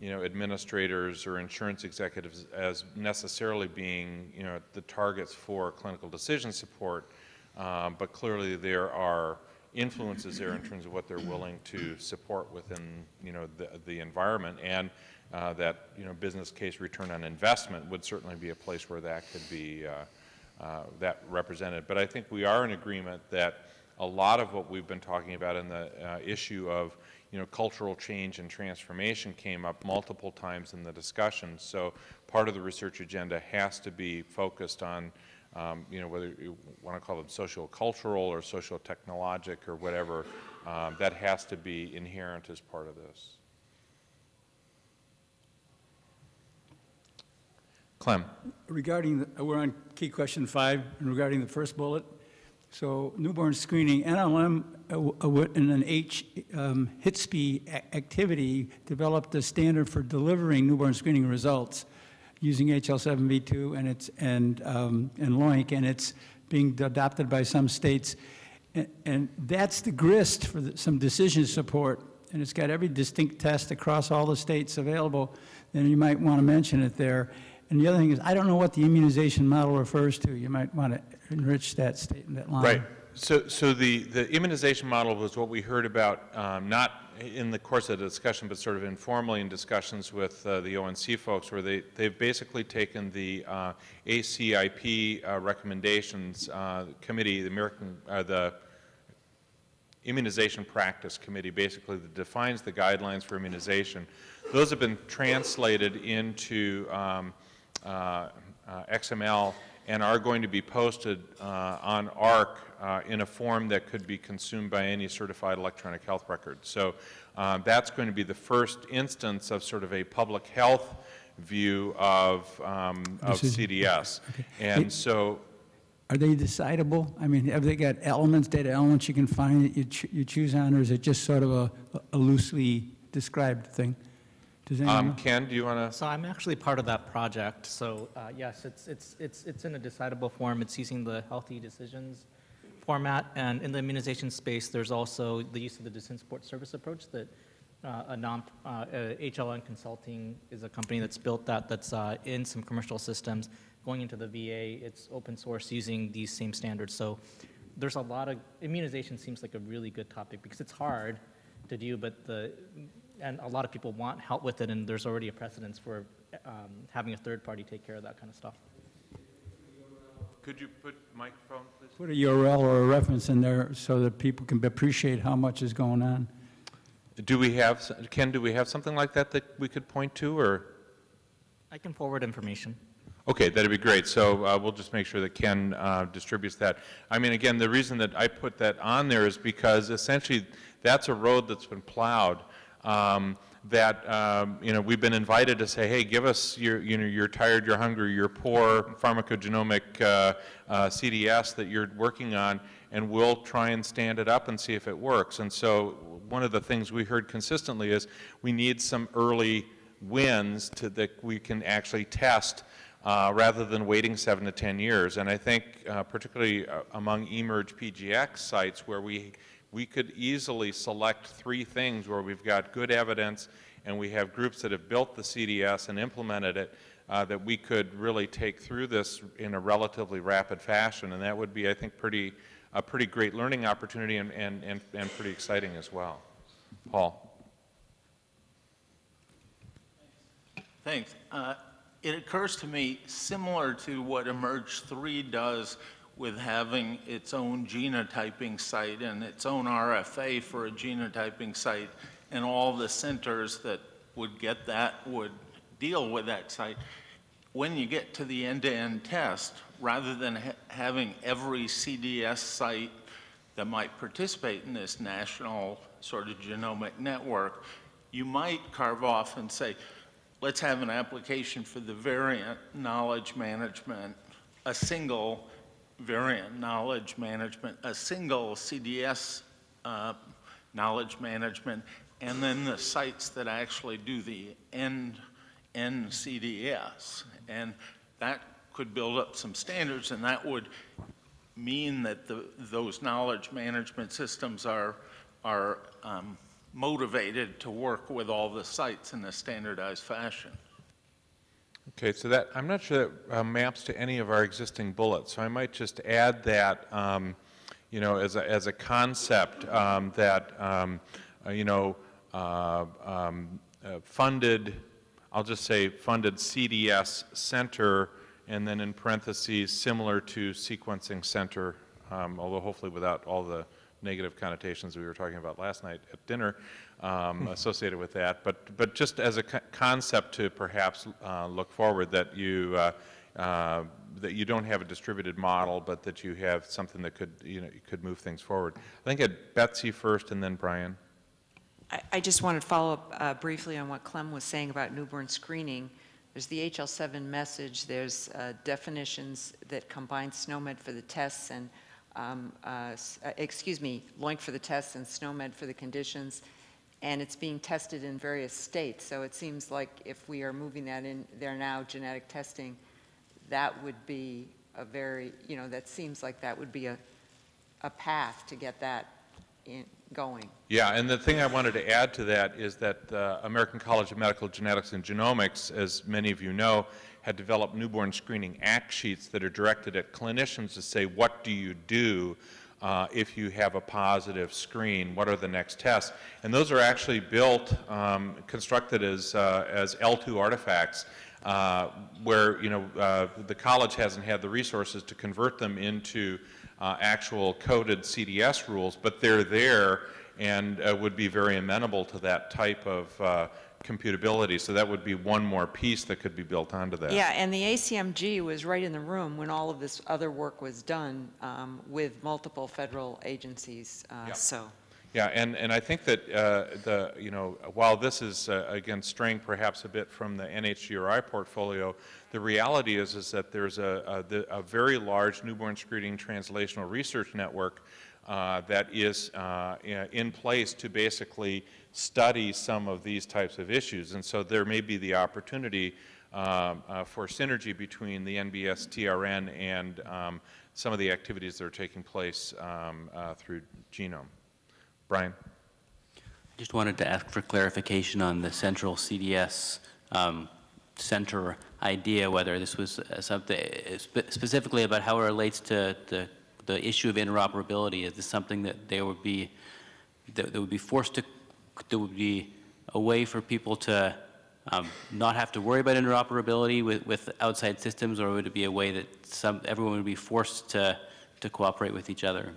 you know, administrators or insurance executives as necessarily being, you know, the targets for clinical decision support, um, but clearly there are influences there in terms of what they're willing to support within, you know, the, the environment, and uh, that, you know, business case return on investment would certainly be a place where that could be uh, uh, that represented. But I think we are in agreement that a lot of what we've been talking about in the uh, issue of you know, cultural change and transformation came up multiple times in the discussion. So part of the research agenda has to be focused on, um, you know, whether you want to call them social-cultural or social-technologic or whatever, um, that has to be inherent as part of this. Clem. Regarding, the, we're on key question five, and regarding the first bullet, so newborn screening, NLM in an H um, activity developed a standard for delivering newborn screening results using HL7V2 and it's and um, and LOINC, and it's being adopted by some states, and, and that's the grist for the, some decision support, and it's got every distinct test across all the states available. Then you might want to mention it there. And the other thing is, I don't know what the immunization model refers to. You might want to enrich that statement, that line. Right. So, so the, the immunization model was what we heard about, um, not in the course of the discussion, but sort of informally in discussions with uh, the ONC folks, where they, they've basically taken the uh, ACIP uh, recommendations uh, committee, the American, uh, the Immunization Practice Committee, basically that defines the guidelines for immunization. Those have been translated into um, uh, XML and are going to be posted on AHRQ uh, in a form that could be consumed by any certified electronic health record. So uh, that's going to be the first instance of sort of a public health view of, um, of This is- CDS. okay. And It- so Are they decidable? I mean, have they got elements, data elements you can find that you ch- you choose on, or is it just sort of a a loosely described thing? Does anyone know? Um, Ken, do you want to? So I'm actually part of that project. So uh, yes, it's, it's, it's, it's in a decidable form. It's using the Health eDecisions format. And in the immunization space, there's also the use of the decision support service approach that uh, a non, uh, HLN Consulting is a company that's built that, that's uh, in some commercial systems. Going into the VA, it's open source using these same standards. So there's a lot of, immunization seems like a really good topic because it's hard to do, but the, and a lot of people want help with it, and there's already a precedence for um, having a third party take care of that kind of stuff. Could you put microphone? Put a URL or a reference in there so that people can appreciate how much is going on. Do we have, Ken, do we have something like that that we could point to, or? I can forward information. Okay, that'd be great. So uh, we'll just make sure that Ken uh, distributes that. I mean, again, the reason that I put that on there is because essentially that's a road that's been plowed. Um, that um, you know we've been invited to say, hey, give us your you know you're tired, you're hungry, you're poor pharmacogenomic uh, uh, CDS that you're working on, and we'll try and stand it up and see if it works. And so one of the things we heard consistently is we need some early wins to that we can actually test uh, rather than waiting seven to 10 years. And I think uh, particularly uh, among eMERGE PGX sites where we, we could easily select three things where we've got good evidence and we have groups that have built the CDS and implemented it, uh, that we could really take through this in a relatively rapid fashion. And that would be, I think, pretty, a pretty great learning opportunity and, and, and, and pretty exciting as well. Paul? Thanks. Uh, It occurs to me, similar to what eMERGE 3 does with having its own genotyping site and its own RFA for a genotyping site, and all the centers that would get that would deal with that site. When you get to the end-to-end test, rather than ha- having every CDS site that might participate in this national sort of genomic network, you might carve off and say, let's have an application for the variant knowledge management, a single variant knowledge management, a single CDS uh, knowledge management, and then the sites that actually do the end, end CDS. And that could build up some standards, and that would mean that the, those knowledge management systems are, are um, motivated to work with all the sites in a standardized fashion. Okay, so that, I'm not sure that uh, maps to any of our existing bullets, so I might just add that, um, you know, as a, as a concept, um, that, um, uh, you know, uh, um, uh, funded, I'll just say funded CDS center, and then in parentheses, similar to sequencing center, um, although hopefully without all the negative connotations we were talking about last night at dinner um, associated with that. But, but just as a co- concept to perhaps uh, look forward that you, uh, uh, that you don't have a distributed model, but that you have something that could, you know, could move things forward. I think at Betsy first and then Brian. I- I just wanted to follow up uh, briefly on what Clem was saying about newborn screening. There's the HL7 message, there's uh, definitions that combine SNOMED for the tests and, um, uh, uh, excuse me, LOINC for the tests and SNOMED for the conditions, and it's being tested in various states. So it seems like if we are moving that in there now, genetic testing, that would be a very, you know, that seems like that would be a, a path to get that in, going. Yeah, and the thing I wanted to add to that is that the American College of Medical Genetics and Genomics, as many of you know, had developed newborn screening act sheets that are directed at clinicians to say, what do you do uh, if you have a positive screen, what are the next tests? And those are actually built, um, constructed as, uh, as L2 artifacts, uh, where, you know, uh, the college hasn't had the resources to convert them into uh, actual coded CDS rules, but they're there and uh, would be very amenable to that type of computability. So that would be one more piece that could be built onto that. Yeah, and the ACMG was right in the room when all of this other work was done um, with multiple federal agencies, uh, Yep. so. Yeah, and, and I think that uh, the, you know, while this is, uh, again, straying perhaps a bit from the NHGRI portfolio, the reality is, is that there's a, a, the- a very large newborn screening translational research network uh, that is uh, in place to basically study some of these types of issues. And so there may be the opportunity um, uh, for synergy between the NBS TRN and um, some of the activities that are taking place um, uh, through Genome. Brian? I just wanted to ask for clarification on the central CDS um, center idea, whether this was uh, something uh, spe- specifically about how it relates to the, the issue of interoperability. Is this something that they would be, that that would be forced to, there would be a way for people to um, not have to worry about interoperability with, with outside systems, or would it be a way that some, everyone would be forced to, to cooperate with each other?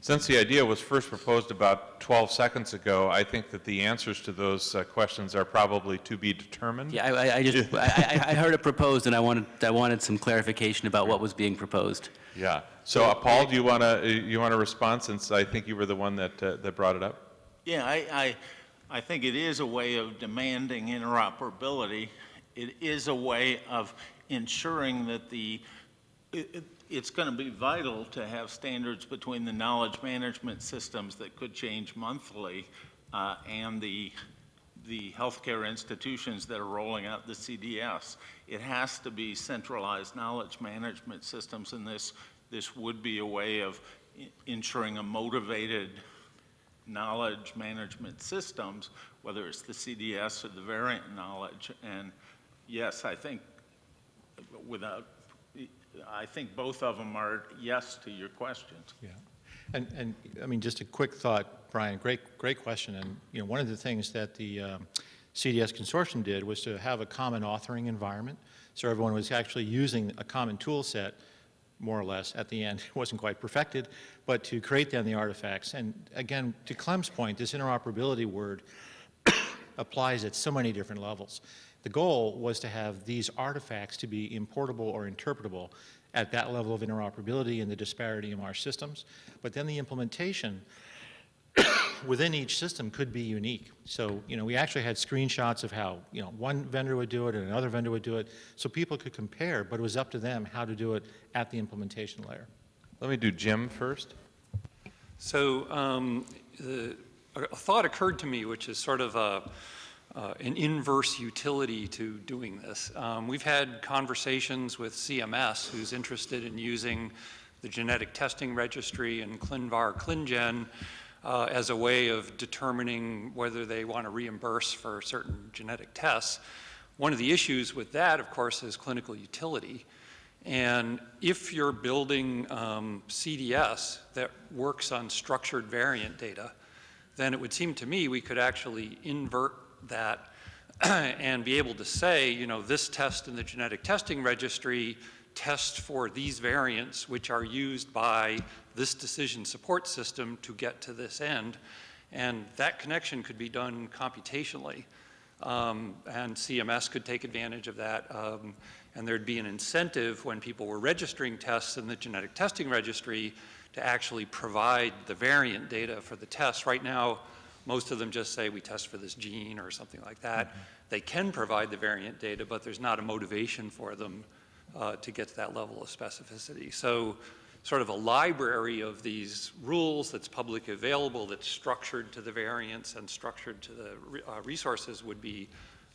Since the idea was first proposed about 12 seconds ago, I think that the answers to those uh, questions are probably to be determined. Yeah, I, I- I just, I, I heard it proposed, and I wanted, I wanted some clarification about what was being proposed. Yeah. So, uh, Paul, do you want to, you want to respond, since I think you were the one that, uh, that brought it up? Yeah, I, I, I think it is a way of demanding interoperability. It is a way of ensuring that the, it, it- it's going to be vital to have standards between the knowledge management systems that could change monthly uh, and the, the healthcare institutions that are rolling out the CDS. It has to be centralized knowledge management systems, and this, this would be a way of ensuring a motivated knowledge management systems, whether it's the CDS or the variant knowledge. And yes, I think without, I think both of them are yes to your questions. Yeah. And, and, I mean, just a quick thought, Brian, great, great question. And, you know, one of the things that the um, CDS consortium did was to have a common authoring environment. So everyone was actually using a common tool set, more or less, at the end. It wasn't quite perfected, but to create then the artifacts. And again, to Clem's point, this interoperability word applies at so many different levels. The goal was to have these artifacts to be importable or interpretable at that level of interoperability and the disparity in our systems. But then the implementation within each system could be unique. So, you know, we actually had screenshots of how, you know, one vendor would do it and another vendor would do it, so people could compare, but it was up to them how to do it at the implementation layer. Let me do Jim first. So um, the, a thought occurred to me, which is sort of a, uh, an inverse utility to doing this. Um, we've had conversations with CMS, who's interested in using the genetic testing registry and ClinVar, ClinGen uh, as a way of determining whether they want to reimburse for certain genetic tests. One of the issues with that, of course, is clinical utility. And if you're building um, CDS that works on structured variant data, then it would seem to me we could actually invert that and be able to say, you know, this test in the genetic testing registry tests for these variants which are used by this decision support system to get to this end. And that connection could be done computationally. Um, and CMS could take advantage of that. Um, and there'd be an incentive when people were registering tests in the genetic testing registry to actually provide the variant data for the tests. Right now, most of them just say we test for this gene or something like that. They can provide the variant data, but there's not a motivation for them uh, to get to that level of specificity. So sort of a library of these rules that's public available, that's structured to the variants and structured to the re- uh, resources would be,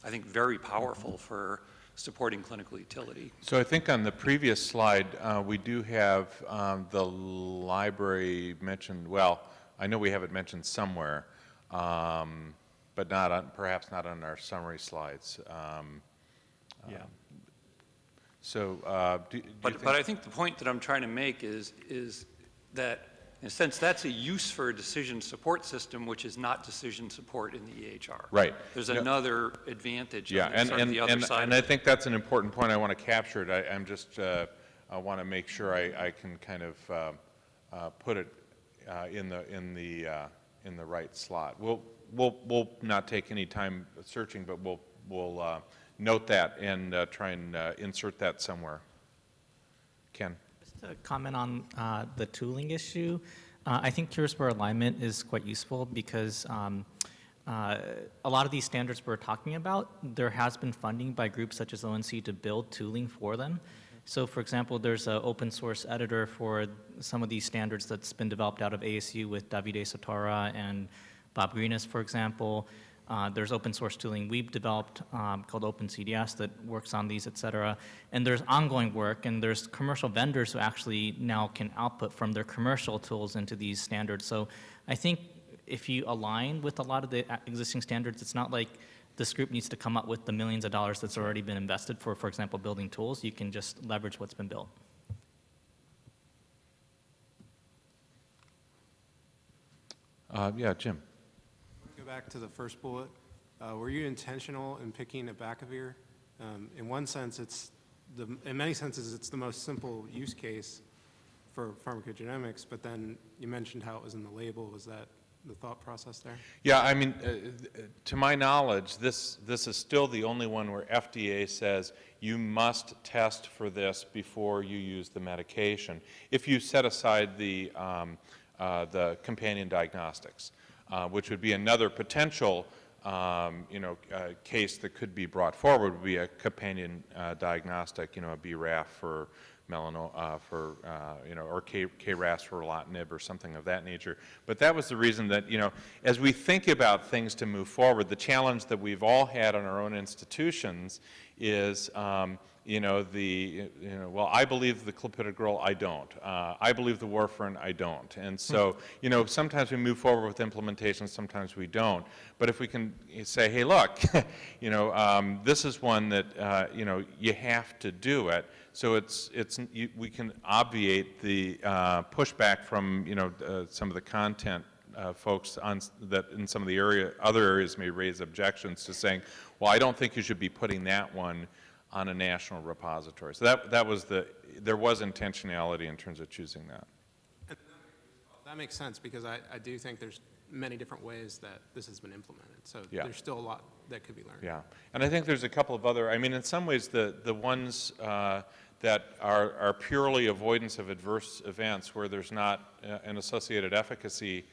I think, very powerful for supporting clinical utility. So I think on the previous slide, uh, we do have um, the library mentioned, well, I know we have it mentioned somewhere, um, but not on, perhaps not on our summary slides. Um, Yeah. So, uh, do do you But, think? but I think the point that I'm trying to make is, is that In a sense, that's a use for a decision support system, which is not decision support in the EHR. Right. There's No. another advantage Yeah, on the- and, and, the other and, side. and I think that's an important point. I want to capture it. I, I'm just, uh, I want to make sure I, I can kind of, uh, uh, put it, uh, in the, in the, uh, in the right slot. We'll, we'll, we'll not take any time searching, but we'll, we'll, uh, note that and, uh, try and, uh, insert that somewhere. Ken? Just to comment on uh, the tooling issue, uh, I think cures for alignment is quite useful because um, uh, a lot of these standards we're talking about, there has been funding by groups such as ONC to build tooling for them. So for example, there's an open source editor for some of these standards that's been developed out of ASU with Davide Sottara and Bob Greenes, for example. Uh, there's open source tooling we've developed um, called OpenCDS that works on these, et cetera. And there's ongoing work, and there's commercial vendors who actually now can output from their commercial tools into these standards. So I think if you align with a lot of the uh, existing standards, it's not like this group needs to come up with the millions of dollars that's already been invested for, for example, building tools. You can just leverage what's been built. Uh, yeah, Jim? Back to the first bullet. Uh, Were you intentional in picking abacavir? Um, In one sense, it's, the in many senses, it's the most simple use case for pharmacogenomics, but then you mentioned how it was in the label. Was that the thought process there? Yeah, I mean, uh, to my knowledge, this, this is still the only one where FDA says you must test for this before you use the medication, if you set aside the, um, uh, the companion diagnostics, uh, which would be another potential, um, you know, uh, case that could be brought forward, would be a companion uh, diagnostic, you know, a BRAF for melano, uh, for, uh, you know, or K, KRAS for erlotinib or something of that nature. But that was the reason that, you know, as we think about things to move forward, the challenge that we've all had on our own institutions is, um, you know, the, you know, well, I believe the clopidogrel, I don't. Uh, I believe the warfarin, I don't. And so, you know, sometimes we move forward with implementation, sometimes we don't. But if we can say, hey, look, you know, um, this is one that, uh, you know, you have to do it. So it's, it's, you, we can obviate the uh, pushback from, you know, uh, some of the content uh, folks on, that in some of the area, other areas may raise objections to saying, well, I don't think you should be putting that one on a national repository. So that, that was the, there was intentionality in terms of choosing that. That makes sense, because I, I do think there's many different ways that this has been implemented. So Yeah. there's still a lot that could be learned. Yeah, and I think there's a couple of other, I mean, in some ways, the, the ones uh, that are, are purely avoidance of adverse events, where there's not uh, an associated efficacy,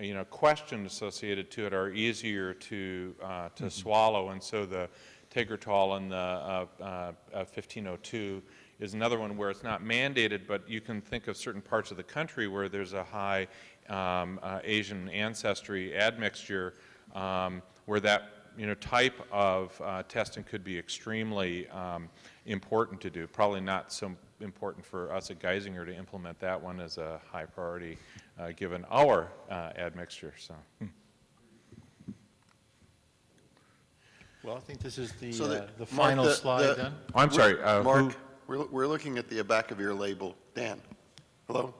you know, question associated to it, are easier to, uh, to swallow, and so the Tegretol in the uh, uh, uh, 1502 is another one where it's not mandated, but you can think of certain parts of the country where there's a high um, uh, Asian ancestry admixture, um, where that you know, type of uh, testing could be extremely um, important to do. Probably not so important for us at Geisinger to implement that one as a high priority, uh, given our uh, admixture. So. hmm. Well, I think this is the, So uh, the- the Mark, final the- slide the- then. Oh, I'm sorry, uh, who- Mark, we're, we're looking at the Abacavir label. Dan, hello?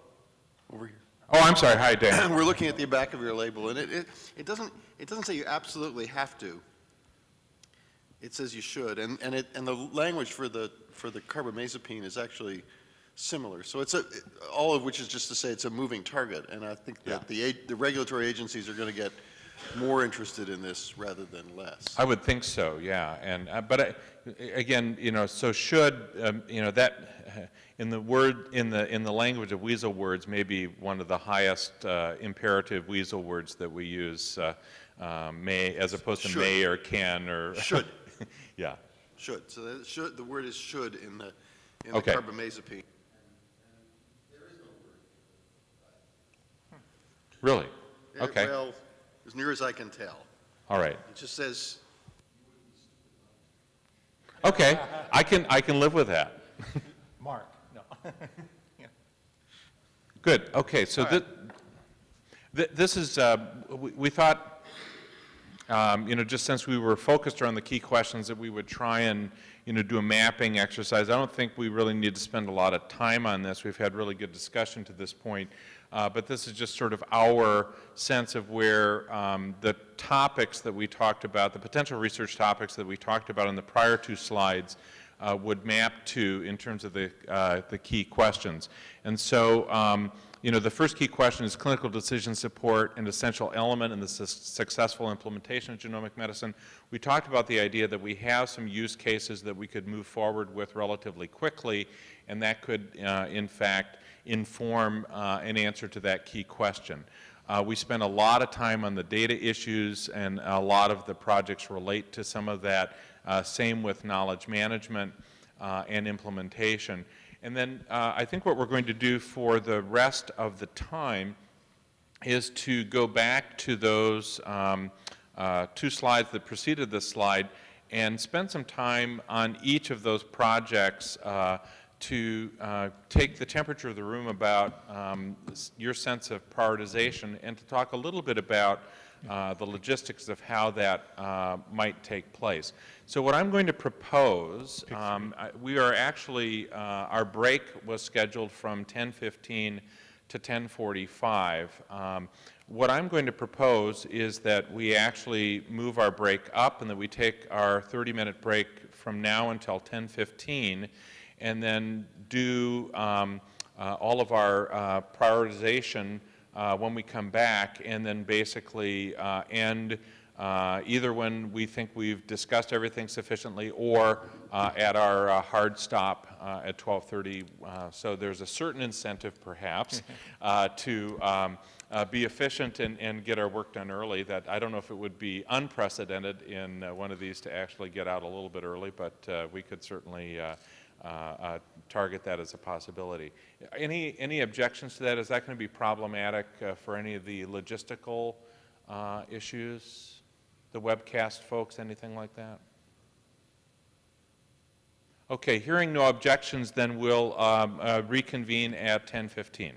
Over here. Oh, I'm sorry. Hi, Dan. We're looking at the Abacavir label, and it, it, it doesn't, it doesn't say you absolutely have to. It says you should, and, and it, and the language for the, for the carbamazepine is actually similar. So it's a, all of which is just to say it's a moving target, and I think that the, a- the regulatory agencies are going to get more interested in this rather than less. I would think so, yeah. And, uh, but I, again, you know, so should, um, you know, that, in the word, in the, in the language of weasel words, maybe one of the highest uh, imperative weasel words that we use, uh, um, may, as opposed to Should. may or can or. Should. Yeah. Should, so that should, the word is should in the, in the Okay. carbamazepine. Really? Okay. Well, as near as I can tell. All right. It just says, Okay. I can, I can live with that. Mark, no. Good, okay, so All thi- thi- this is, uh, we we thought, um, you know, just since we were focused on the key questions, that we would try and you know, do a mapping exercise. I don't think we really need to spend a lot of time on this. We've had really good discussion to this point. Uh, But this is just sort of our sense of where um, the topics that we talked about, the potential research topics that we talked about in the prior two slides uh, would map to in terms of the, uh, the key questions. And so, um, you know, the first key question is clinical decision support, an essential element in the su- successful implementation of genomic medicine. We talked about the idea that we have some use cases that we could move forward with relatively quickly, and that could, uh, in fact, inform uh, an answer to that key question. Uh, we spent a lot of time on the data issues, and a lot of the projects relate to some of that. Uh, same with knowledge management uh, and implementation. And then uh, I think what we're going to do for the rest of the time is to go back to those um, uh, two slides that preceded this slide and spend some time on each of those projects uh, to uh, take the temperature of the room about um, your sense of prioritization and to talk a little bit about uh, the logistics of how that uh, might take place. So what I'm going to propose, um, I- we are actually, uh, our break was scheduled from 10:15 to 10:45. Um, What I'm going to propose is that we actually move our break up and that we take our 30-minute break from now until 10:15 and then do um, uh, all of our uh, prioritization uh, when we come back, and then basically uh, end uh, either when we think we've discussed everything sufficiently or uh, at our uh, hard stop uh, at 12:30. Uh, So there's a certain incentive, perhaps, uh, to um, uh, be efficient and, and get our work done early. That I don't know if it would be unprecedented in uh, one of these to actually get out a little bit early, but uh, we could certainly uh, uh, target that as a possibility. Any, any objections to that? Is that going to be problematic uh, for any of the logistical uh, issues? The webcast folks, anything like that? Okay, hearing no objections, then we'll um, reconvene at 10:15.